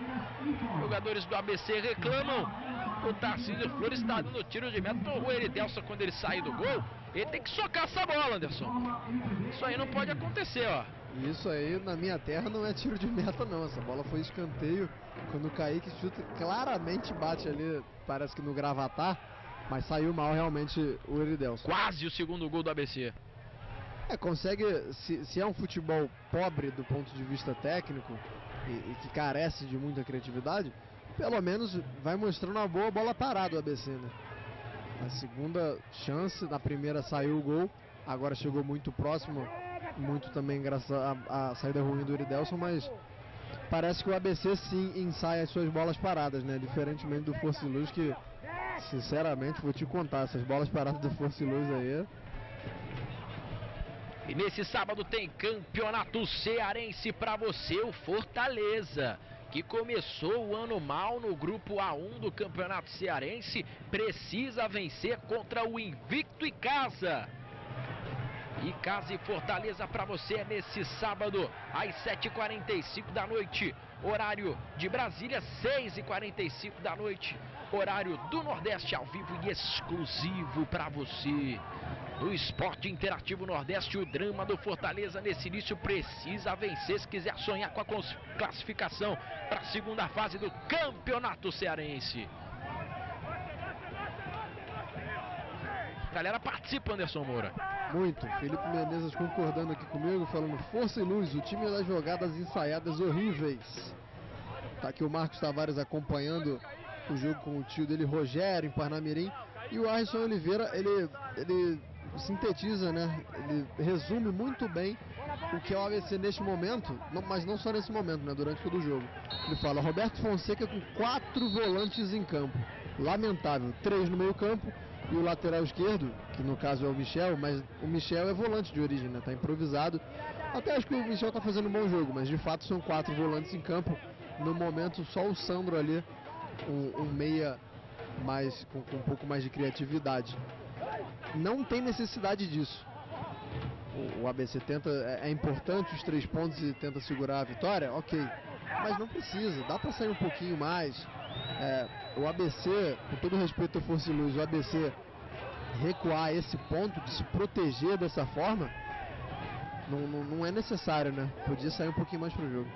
Jogadores do ABC reclamam. O Tarcísio Flores está dando tiro de meta. O Eridelson, quando ele sair do gol, ele tem que socar essa bola, Anderson. Isso aí não pode acontecer, ó. Isso aí na minha terra não é tiro de meta não, essa bola foi escanteio. Quando o Kaique chuta, claramente bate ali, parece que no gravatar, mas saiu mal realmente o Eridelson. Quase o segundo gol do ABC. É, consegue, se, se é um futebol pobre do ponto de vista técnico e, e que carece de muita criatividade, pelo menos vai mostrando uma boa bola parada o ABC, né? A segunda chance, na primeira saiu o gol, agora chegou muito próximo, muito também graças à à saída ruim do Iridelson, mas parece que o ABC sim ensaia as suas bolas paradas, né? Diferentemente do Força e Luz, que sinceramente vou te contar, essas bolas paradas do Força e Luz aí. E nesse sábado tem campeonato cearense para você, o Fortaleza, que começou o ano mal no grupo A1 do campeonato cearense, precisa vencer contra o Invicto e Casa. E Casa e Fortaleza para você é nesse sábado, às 7h45 da noite, horário de Brasília, 6h45 da noite, horário do Nordeste, ao vivo e exclusivo para você. No Esporte Interativo Nordeste, o drama do Fortaleza nesse início precisa vencer se quiser sonhar com a classificação para a segunda fase do Campeonato Cearense. Galera, participa, Anderson Moura. Muito. Felipe Menezes concordando aqui comigo, falando força e luz, o time das jogadas ensaiadas horríveis. Tá aqui o Marcos Tavares acompanhando o jogo com o tio dele, Rogério, em Parnamirim. E o Arson Oliveira, ele, ele sintetiza, né? Ele resume muito bem o que é o ABC neste momento, mas não só nesse momento, né? Durante todo o jogo. Ele fala, Roberto Fonseca com quatro volantes em campo. Lamentável, três no meio campo e o lateral esquerdo, que no caso é o Michel, mas o Michel é volante de origem, né? Tá improvisado. Até acho que o Michel tá fazendo um bom jogo, mas de fato são quatro volantes em campo. No momento só o Sandro ali, um, um meia mais com, com um pouco mais de criatividade. Não tem necessidade disso. O, ABC tenta, é, é importante os três pontos e tenta segurar a vitória, ok. Mas não precisa, dá para sair um pouquinho mais. É, o ABC, com todo respeito ao Força e Luz, o ABC recuar a esse ponto de se proteger dessa forma, não, não, não é necessário, né? Podia sair um pouquinho mais pro jogo.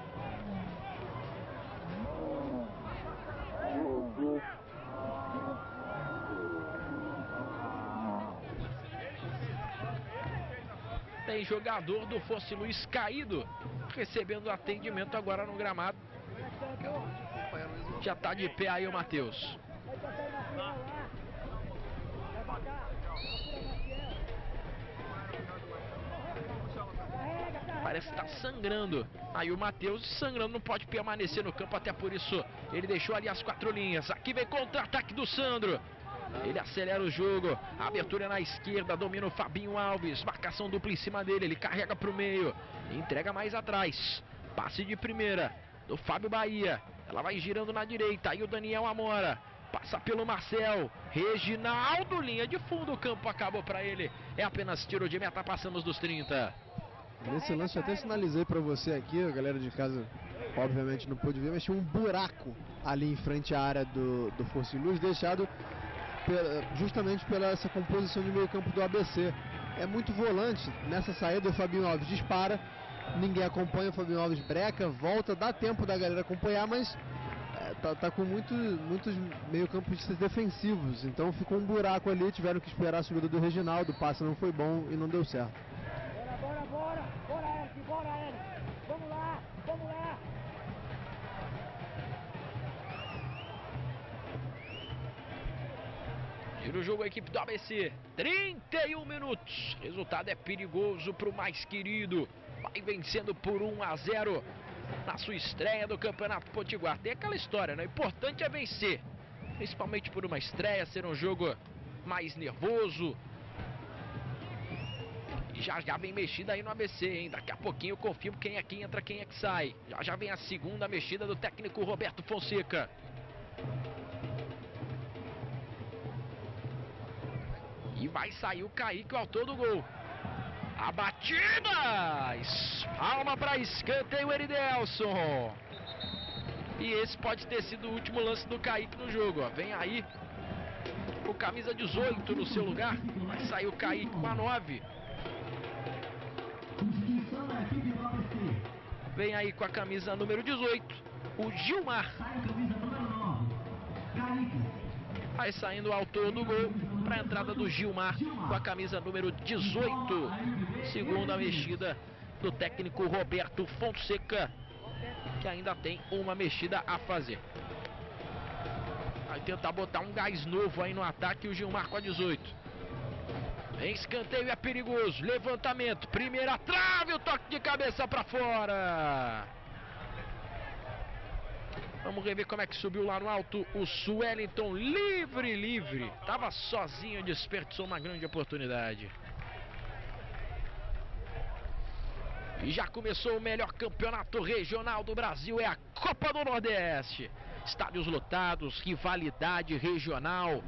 Tem jogador do Fosse Luiz caído, recebendo atendimento agora no gramado. Já tá de pé aí o Matheus. Parece que tá sangrando. Aí o Matheus sangrando não pode permanecer no campo, até por isso ele deixou ali as quatro linhas. Aqui vem contra-ataque do Sandro. Ele acelera o jogo. Abertura é na esquerda. Domina o Fabinho Alves. Marcação dupla em cima dele. Ele carrega para o meio. Entrega mais atrás. Passe de primeira do Fábio Bahia. Ela vai girando na direita. Aí o Daniel Amora. Passa pelo Marcel. Reginaldo, linha de fundo. O campo acabou para ele. É apenas tiro de meta. Passamos dos 30. Nesse lance eu até sinalizei pra você aqui, a galera de casa obviamente não pôde ver, mas tinha um buraco ali em frente à área do, do Força Luz, deixado pela- justamente pela essa composição de meio campo do ABC. É muito volante, nessa saída o Fabinho Alves dispara, ninguém acompanha, o Fabinho Alves breca, volta, dá tempo da galera acompanhar, mas é, tá, tá com muito, muitos meio-campistas defensivos, então ficou um buraco ali, tiveram que esperar a subida do Reginaldo, o passe não foi bom e não deu certo. Bora, bora, bora! Bora, Eric, bora, Eric! Vamos lá, vamos lá! Gira o jogo a equipe do ABC. 31 minutos. Resultado é perigoso pro mais querido. Vai vencendo por 1 a 0 na sua estreia do Campeonato Potiguar. Tem aquela história, né? O importante é vencer. Principalmente por uma estreia, ser um jogo mais nervoso. E já já vem mexida aí no ABC, hein? Daqui a pouquinho eu confirmo quem é que entra, quem é que sai. Já já vem a segunda mexida do técnico Roberto Fonseca. E vai sair o Kaique, o autor do gol. A batida! Palma para escanteio Eridelson. E esse pode ter sido o último lance do Kaique no jogo. Ó. Vem aí o camisa 18 no seu lugar. Vai sair o Kaique com a 9. Substituição da equipe do ABC. Vem aí com a camisa número 18, o Gilmar. Sai a camisa número 9. Kaique. Vai saindo o autor do gol para a entrada do Gilmar com a camisa número 18. Segunda mexida do técnico Roberto Fonseca, que ainda tem uma mexida a fazer. Vai tentar botar um gás novo aí no ataque o Gilmar com a 18. Em escanteio é perigoso. Levantamento. Primeira trave. O toque de cabeça para fora. Vamos rever como é que subiu lá no alto o Suellington. Livre, livre. Tava sozinho, desperdiçou uma grande oportunidade. E já começou o melhor campeonato regional do Brasil. É a Copa do Nordeste. Estádios lotados, rivalidade regional.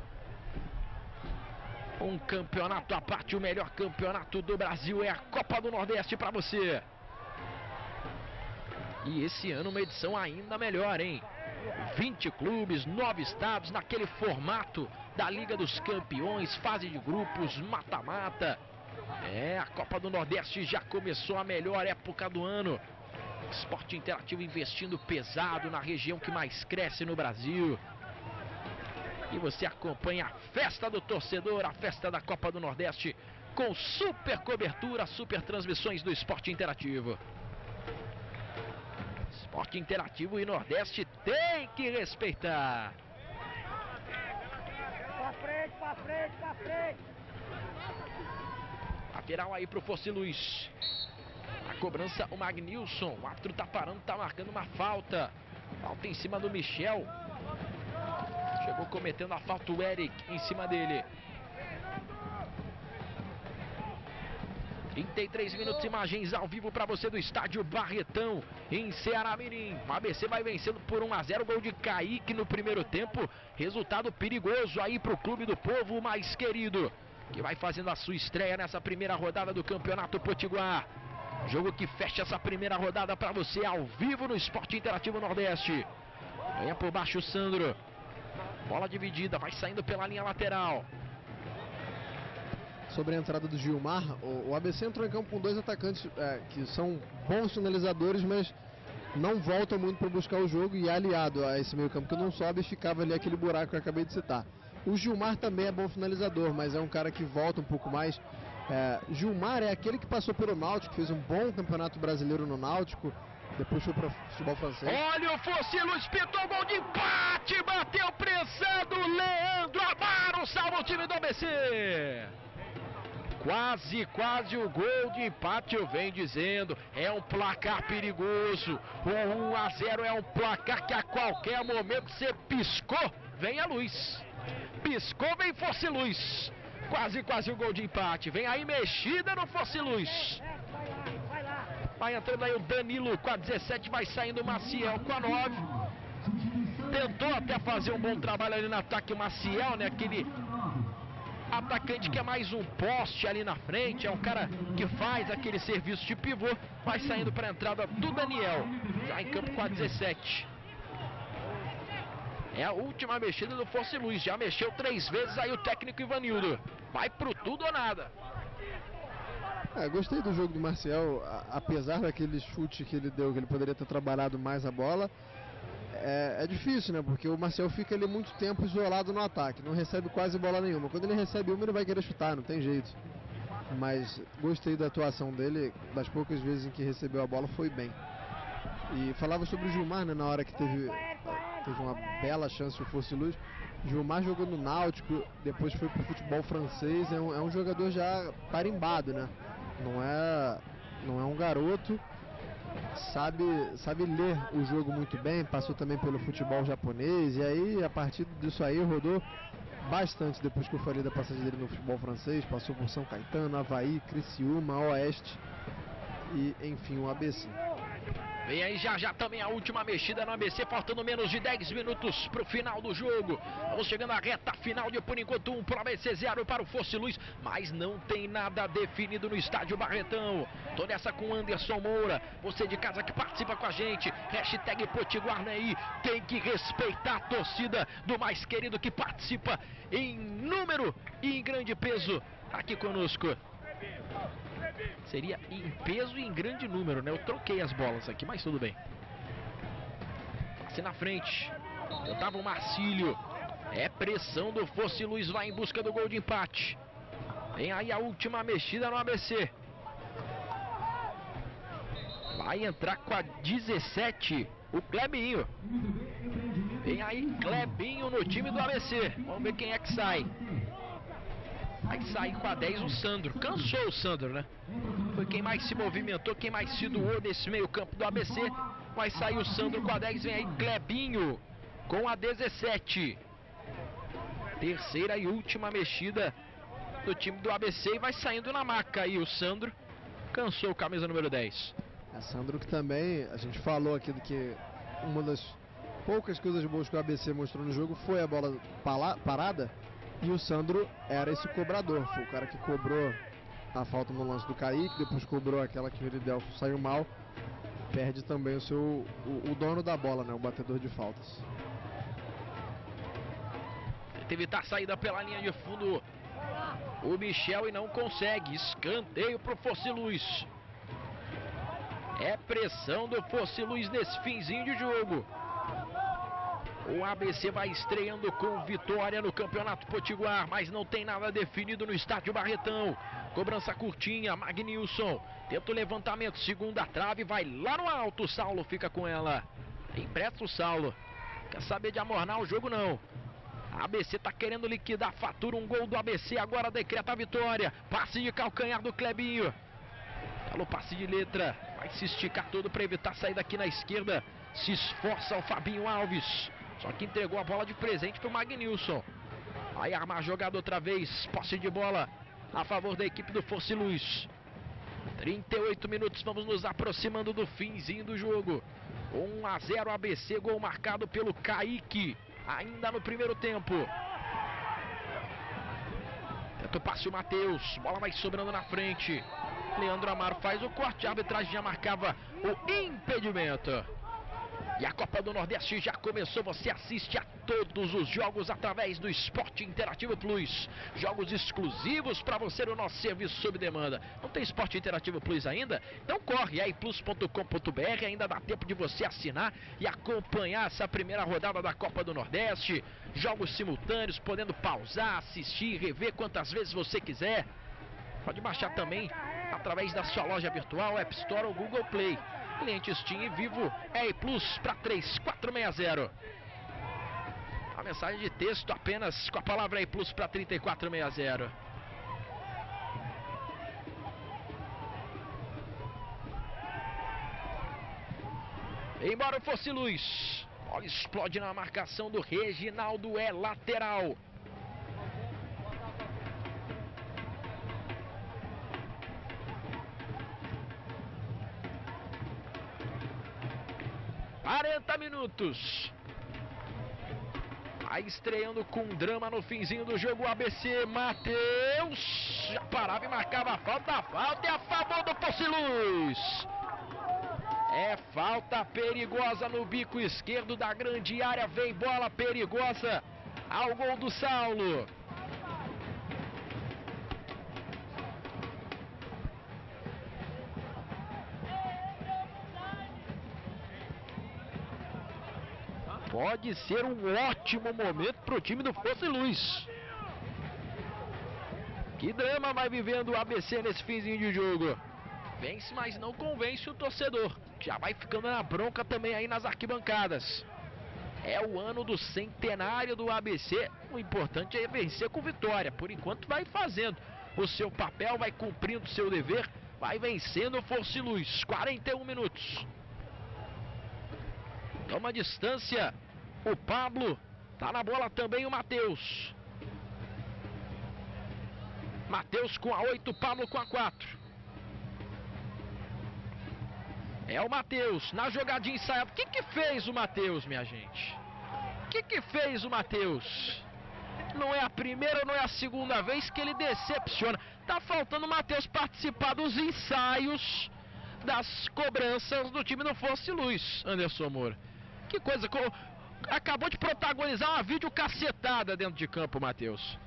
Um campeonato à parte, o melhor campeonato do Brasil é a Copa do Nordeste para você. E esse ano uma edição ainda melhor, hein? 20 clubes, 9 estados, naquele formato da Liga dos Campeões, fase de grupos, mata-mata. É, a Copa do Nordeste já começou a melhor época do ano. Esporte interativo investindo pesado na região que mais cresce no Brasil. E você acompanha a festa do torcedor, a festa da Copa do Nordeste, com super cobertura, super transmissões do esporte interativo. Esporte interativo e Nordeste tem que respeitar. Pra frente, pra frente, pra frente! Lateral aí pro Fosse Luiz. A cobrança, o Magnilson. O árbitro tá parando, tá marcando uma falta. Falta em cima do Michel. Chegou cometendo a falta o Eric em cima dele. 33 minutos, imagens ao vivo para você do estádio Barretão, em Ceará Mirim. O ABC vai vencendo por 1 a 0 gol de Kaique no primeiro tempo. Resultado perigoso aí para o clube do povo mais querido, que vai fazendo a sua estreia nessa primeira rodada do Campeonato Potiguar. Jogo que fecha essa primeira rodada para você ao vivo no Esporte Interativo Nordeste. Ganha por baixo o Sandro. Bola dividida, vai saindo pela linha lateral. Sobre a entrada do Gilmar, o, ABC entrou em campo com dois atacantes é, que são bons finalizadores, mas não voltam muito para buscar o jogo e é aliado a esse meio campo que não sobe, ficava ali aquele buraco que eu acabei de citar. O Gilmar também é bom finalizador, mas é um cara que volta um pouco mais. É, Gilmar é aquele que passou pelo Náutico, fez um bom campeonato brasileiro no Náutico, depois foi para futebol francês. Olha o Focilo, espetou gol de empate, bateu pressando Leandro Amaro, salva o time do ABC. Quase, quase o gol de empate, eu venho dizendo. É um placar perigoso. O 1 a 0 é um placar que a qualquer momento você piscou, vem a luz. Piscou, vem Fosse Luz. Quase, quase o gol de empate. Vem aí mexida no Fosse Luz. Vai entrando aí o Danilo com a 17, vai saindo o Maciel com a 9. Substituição da Tentou até fazer um bom trabalho ali no ataque o Maciel, né? Aquele atacante que é mais um poste ali na frente, é um cara que faz aquele serviço de pivô, vai saindo para a entrada do Daniel, já em campo com a 17. É a última mexida do Fosse Luiz, já mexeu três vezes aí o técnico Ivanildo. Vai pro tudo ou nada. É, gostei do jogo do Marcial, a- apesar daquele chute que ele deu, que ele poderia ter trabalhado mais a bola. é, é difícil, né? Porque o Marcel fica ali muito tempo isolado no ataque, não recebe quase bola nenhuma. Quando ele recebe uma, ele vai querer chutar, não tem jeito. Mas gostei da atuação dele, das poucas vezes em que recebeu a bola, foi bem. E falava sobre o Gilmar, né? Na hora que teve, teve uma bela chance se fosse luz. Gilmar jogou no Náutico, depois foi pro futebol francês, é um, é um jogador já tarimbado, né? Não é, não é um garoto, sabe, sabe ler o jogo muito bem, passou também pelo futebol japonês, e aí a partir disso aí rodou bastante depois que eu falei da passagem dele no futebol francês, passou por São Caetano, Havaí, Criciúma, Oeste e enfim o ABC. Vem aí já já também a última mexida no ABC, faltando menos de 10 minutos para o final do jogo. Vamos chegando à reta final de por enquanto um para o ABC, 0 para o Fosse Luz, mas não tem nada definido no estádio Barretão. Tô nessa com Anderson Moura, você de casa que participa com a gente, hashtag Potiguarnaí, tem que respeitar a torcida do mais querido que participa em número e em grande peso aqui conosco. Seria em peso e em grande número, né? Eu troquei as bolas aqui, mas tudo bem. Passe na frente. Tentava o Marcílio. É pressão do Fosse Luiz lá em busca do gol de empate. Vem aí a última mexida no ABC. Vai entrar com a 17 o Clebinho. Vem aí Clebinho no time do ABC. Vamos ver quem é que sai. Vai sair com a 10 o Sandro. Cansou o Sandro, né? Foi quem mais se movimentou, quem mais se doou nesse meio campo do ABC. Vai sair o Sandro com a 10. Vem aí Clebinho com a 17. Terceira e última mexida do time do ABC. E vai saindo na maca aí o Sandro. Cansou o camisa número 10. É Sandro que também, a gente falou aqui do que uma das poucas coisas boas que o ABC mostrou no jogo foi a bola parada. E o Sandro era esse cobrador, foi o cara que cobrou a falta no lance do Kaique, depois cobrou aquela que o Veridelfo saiu mal. Perde também o seu o, o dono da bola, né, o batedor de faltas. Teve evitar a saída pela linha de fundo o Michel e não consegue. Escanteio pro Fosse Luz. É pressão do Fosse Luz nesse finzinho de jogo. O ABC vai estreando com vitória no Campeonato Potiguar, mas não tem nada definido no estádio Barretão. Cobrança curtinha, Magnilson. Tenta o levantamento, segunda trave, vai lá no alto. Saulo fica com ela. Empresta o Saulo. Quer saber de amornar o jogo, não. A ABC tá querendo liquidar fatura. Um gol do ABC agora decreta a vitória. Passe de calcanhar do Clebinho. Alô, passe de letra. Vai se esticar todo para evitar a saída aqui na esquerda. Se esforça o Fabinho Alves. Só que entregou a bola de presente para o Magnilson. Aí arma a jogada outra vez. Posse de bola a favor da equipe do Force Luz. 38 minutos, vamos nos aproximando do finzinho do jogo. 1 a 0 ABC, gol marcado pelo Kaique, ainda no primeiro tempo. Tenta o passe o Matheus, bola vai sobrando na frente. Leandro Amaro faz o corte, a arbitragem já marcava o impedimento. E a Copa do Nordeste já começou. Você assiste a todos os jogos através do Esporte Interativo Plus. Jogos exclusivos para você no nosso serviço sob demanda. Não tem Esporte Interativo Plus ainda? Então corre aí plus.com.br. Ainda dá tempo de você assinar e acompanhar essa primeira rodada da Copa do Nordeste. Jogos simultâneos, podendo pausar, assistir, rever quantas vezes você quiser. Pode baixar também através da sua loja virtual, App Store ou Google Play. Cliente Steam e Vivo EI Plus para 3460. A mensagem de texto apenas com a palavra EI Plus para 3460. Embora fosse luz. Bola explode na marcação do Reginaldo, é lateral. 40 minutos. Aí estreando com drama no finzinho do jogo ABC, Matheus já parava e marcava a falta, a falta é a favor do Posse. É falta perigosa no bico esquerdo da grande área, vem bola perigosa ao gol do Saulo. Pode ser um ótimo momento para o time do Força e Luz. Que drama vai vivendo o ABC nesse finzinho de jogo. Vence, mas não convence o torcedor. Já vai ficando na bronca também aí nas arquibancadas. É o ano do centenário do ABC. O importante é vencer com vitória. Por enquanto vai fazendo o seu papel, vai cumprindo o seu dever, vai vencendo o Força e Luz. 41 minutos. Toma distância o Pablo. Tá na bola também o Matheus. Matheus com a 8, Pablo com a 4. É o Matheus, na jogadinha ensaiada. O que que fez o Matheus, minha gente? O que que fez o Matheus? Não é a primeira, não é a segunda vez que ele decepciona. Tá faltando o Matheus participar dos ensaios das cobranças do time do Fosse Luz, Anderson Moura. Que coisa, co- acabou de protagonizar uma vídeo cacetada dentro de campo, Matheus.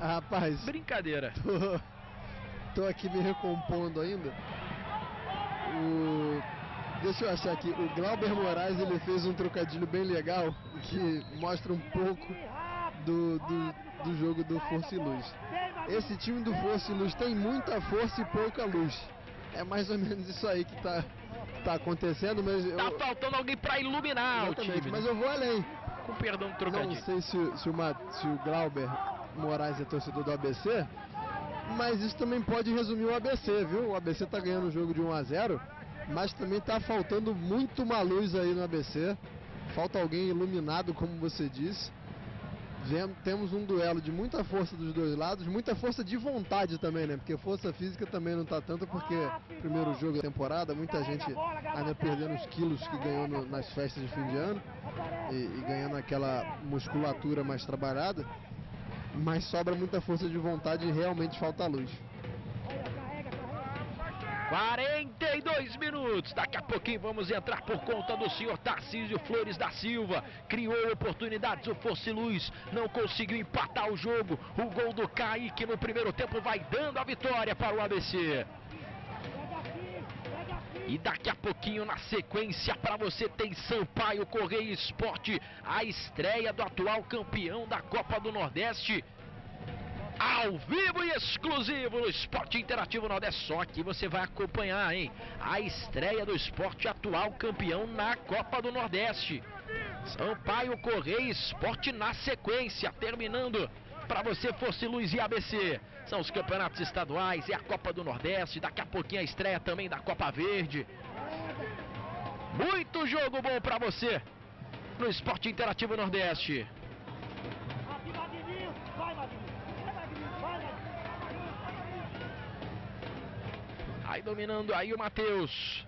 Rapaz, Brincadeira. tô, tô aqui me recompondo ainda. O, deixa eu achar aqui. O Glauber Moraes ele fez um trocadilho bem legal que mostra um pouco do, do, do jogo do Força e Luz. Esse time do Força e Luz tem muita força e pouca luz. É mais ou menos isso aí que tá, tá acontecendo, mas eu, Tá faltando alguém pra iluminar o exatamente, time. mas eu vou além. Com perdão do Não trocadilho. sei se, o- se, o Ma- se o Glauber Moraes é torcedor do ABC, mas isso também pode resumir o ABC, viu? O ABC tá ganhando o jogo de 1 a 0, mas também tá faltando muito uma luz aí no ABC. Falta alguém iluminado, como você disse. Temos um duelo de muita força dos dois lados, muita força de vontade também, né? Porque força física também não tá tanto, porque primeiro jogo da temporada, muita gente ainda perdendo os quilos que ganhou no- nas festas de fim de ano e, e ganhando aquela musculatura mais trabalhada, mas sobra muita força de vontade e realmente falta luz. 42 minutos. Daqui a pouquinho vamos entrar por conta do senhor Tarcísio Flores da Silva. Criou oportunidades, o Fosse Luz não conseguiu empatar o jogo. O gol do Kaique no primeiro tempo vai dando a vitória para o ABC. E daqui a pouquinho, na sequência, para você tem Sampaio Correia Esporte, a estreia do atual campeão da Copa do Nordeste. Ao vivo e exclusivo no Esporte Interativo Nordeste. Só que você vai acompanhar, hein? A estreia do esporte atual campeão na Copa do Nordeste. Sampaio Correia Esporte na sequência, terminando para você Fosse Luz e ABC. São os campeonatos estaduais e a Copa do Nordeste. Daqui a pouquinho a estreia também da Copa Verde. Muito jogo bom para você no Esporte Interativo Nordeste. Aí dominando aí o Matheus.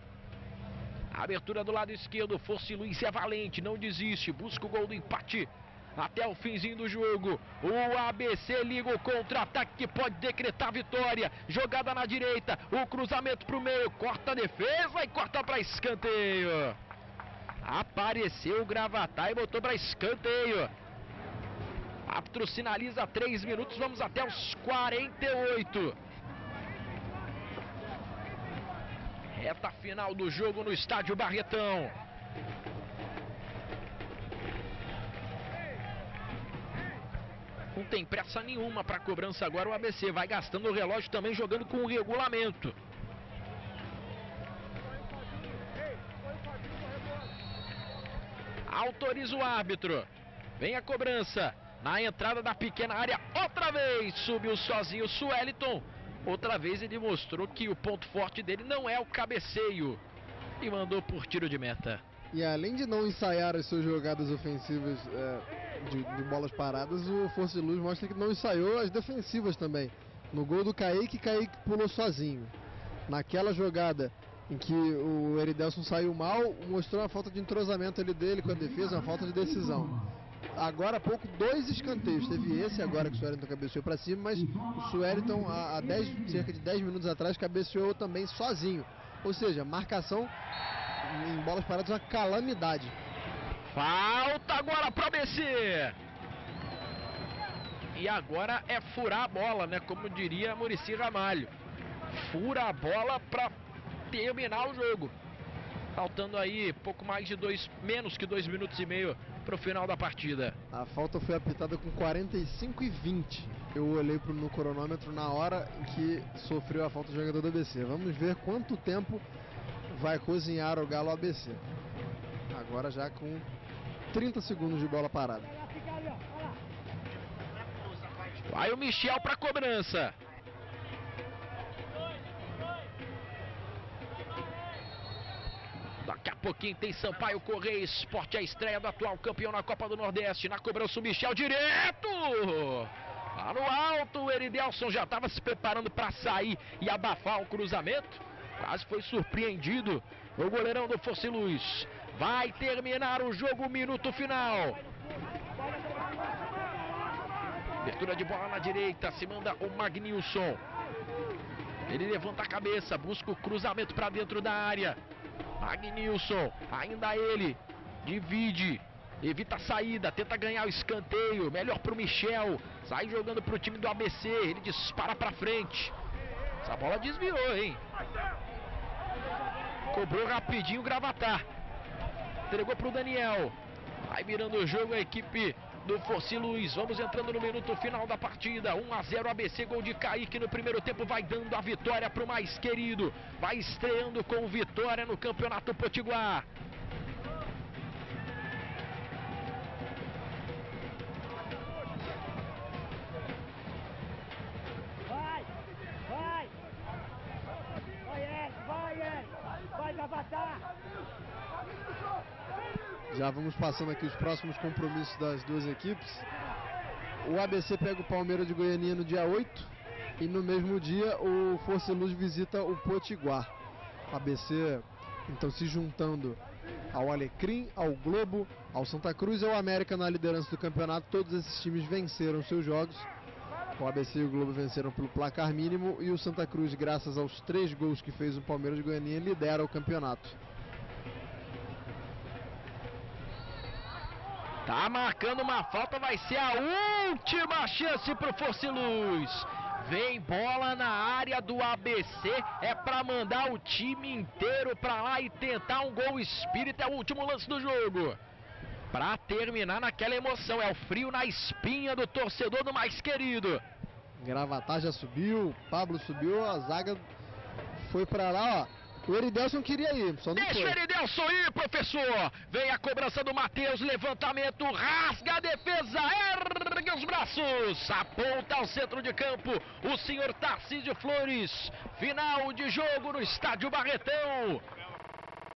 Abertura do lado esquerdo, Força e Luiz é valente, não desiste, busca o gol do empate. Até o finzinho do jogo, o ABC liga o contra-ataque que pode decretar vitória. Jogada na direita, o cruzamento para o meio, corta a defesa e corta para escanteio. Apareceu o Gravatar e botou para escanteio. Árbitro sinaliza 3 minutos, vamos até os 48. Reta final do jogo no estádio Barretão. Não tem pressa nenhuma para cobrança agora o ABC. Vai gastando o relógio também jogando com o regulamento. Autoriza o árbitro. Vem a cobrança. Na entrada da pequena área, outra vez subiu sozinho o Sueliton. Outra vez ele mostrou que o ponto forte dele não é o cabeceio. E mandou por tiro de meta. E além de não ensaiar as suas jogadas ofensivas é, de, de bolas paradas, o Força de Luz mostra que não ensaiou as defensivas também. No gol do Kaique, Kaique pulou sozinho. Naquela jogada em que o Eridelson saiu mal, mostrou uma falta de entrosamento ali dele com a defesa, uma falta de decisão. Agora há pouco, dois escanteios. Teve esse agora que o Sueliton cabeceou para cima, mas o Sueliton, há, há 10, cerca de 10 minutos atrás, cabeceou também sozinho. Ou seja, marcação em bolas paradas uma calamidade. Falta agora para ABC. E agora é furar a bola, né? Como diria Murici Ramalho. Fura a bola para terminar o jogo. Faltando aí pouco mais de dois, menos que dois minutos e meio para o final da partida. A falta foi apitada com 45 e 20. Eu olhei pro, no cronômetro na hora em que sofreu a falta do jogador do ABC. Vamos ver quanto tempo vai cozinhar o Galo ABC. Agora já com 30 segundos de bola parada. Vai o Michel para cobrança. Daqui a pouquinho tem Sampaio Correia Esporte, a estreia do atual campeão na Copa do Nordeste. Na cobrança o Michel direto! Lá no alto, o Eridelson já estava se preparando para sair e abafar o cruzamento. Quase foi surpreendido o goleirão do Fosse Luz. Vai terminar o jogo, minuto final. Abertura de bola na direita, se manda o Magnilson. Ele levanta a cabeça, busca o cruzamento para dentro da área. Magnilson, ainda ele, divide, evita a saída, tenta ganhar o escanteio, melhor pro Michel, sai jogando pro time do ABC, ele dispara pra frente. Essa bola desviou, hein? Cobrou rapidinho o Gravatar. Entregou pro Daniel. Vai virando o jogo a equipe do Fosse Luz. Vamos entrando no minuto final da partida. 1 a 0 ABC, gol de Kaique no primeiro tempo. Vai dando a vitória pro mais querido. Vai estreando com vitória no Campeonato Potiguar. Já vamos passando aqui os próximos compromissos das duas equipes. O ABC pega o Palmeiras de Goiânia no dia 8 e no mesmo dia o Força Luz visita o Potiguar. ABC então se juntando ao Alecrim, ao Globo, ao Santa Cruz e ao América na liderança do campeonato. Todos esses times venceram seus jogos. O ABC e o Globo venceram pelo placar mínimo e o Santa Cruz, graças aos três gols que fez o Palmeiras de Goiânia, lidera o campeonato. Tá marcando uma falta, vai ser a última chance pro Força e Luz. Vem bola na área do ABC, é pra mandar o time inteiro pra lá e tentar um gol espírita, é o último lance do jogo. Pra terminar naquela emoção, é o frio na espinha do torcedor do mais querido. Gravatar já subiu, Pablo subiu, a zaga foi pra lá, ó. O Eridelson queria ir, só não Deixa o foi. Eridelson ir, professor. Vem a cobrança do Matheus, levantamento, rasga a defesa, ergue os braços, aponta ao centro de campo o senhor Tarcísio Flores. Final de jogo no estádio Barretão.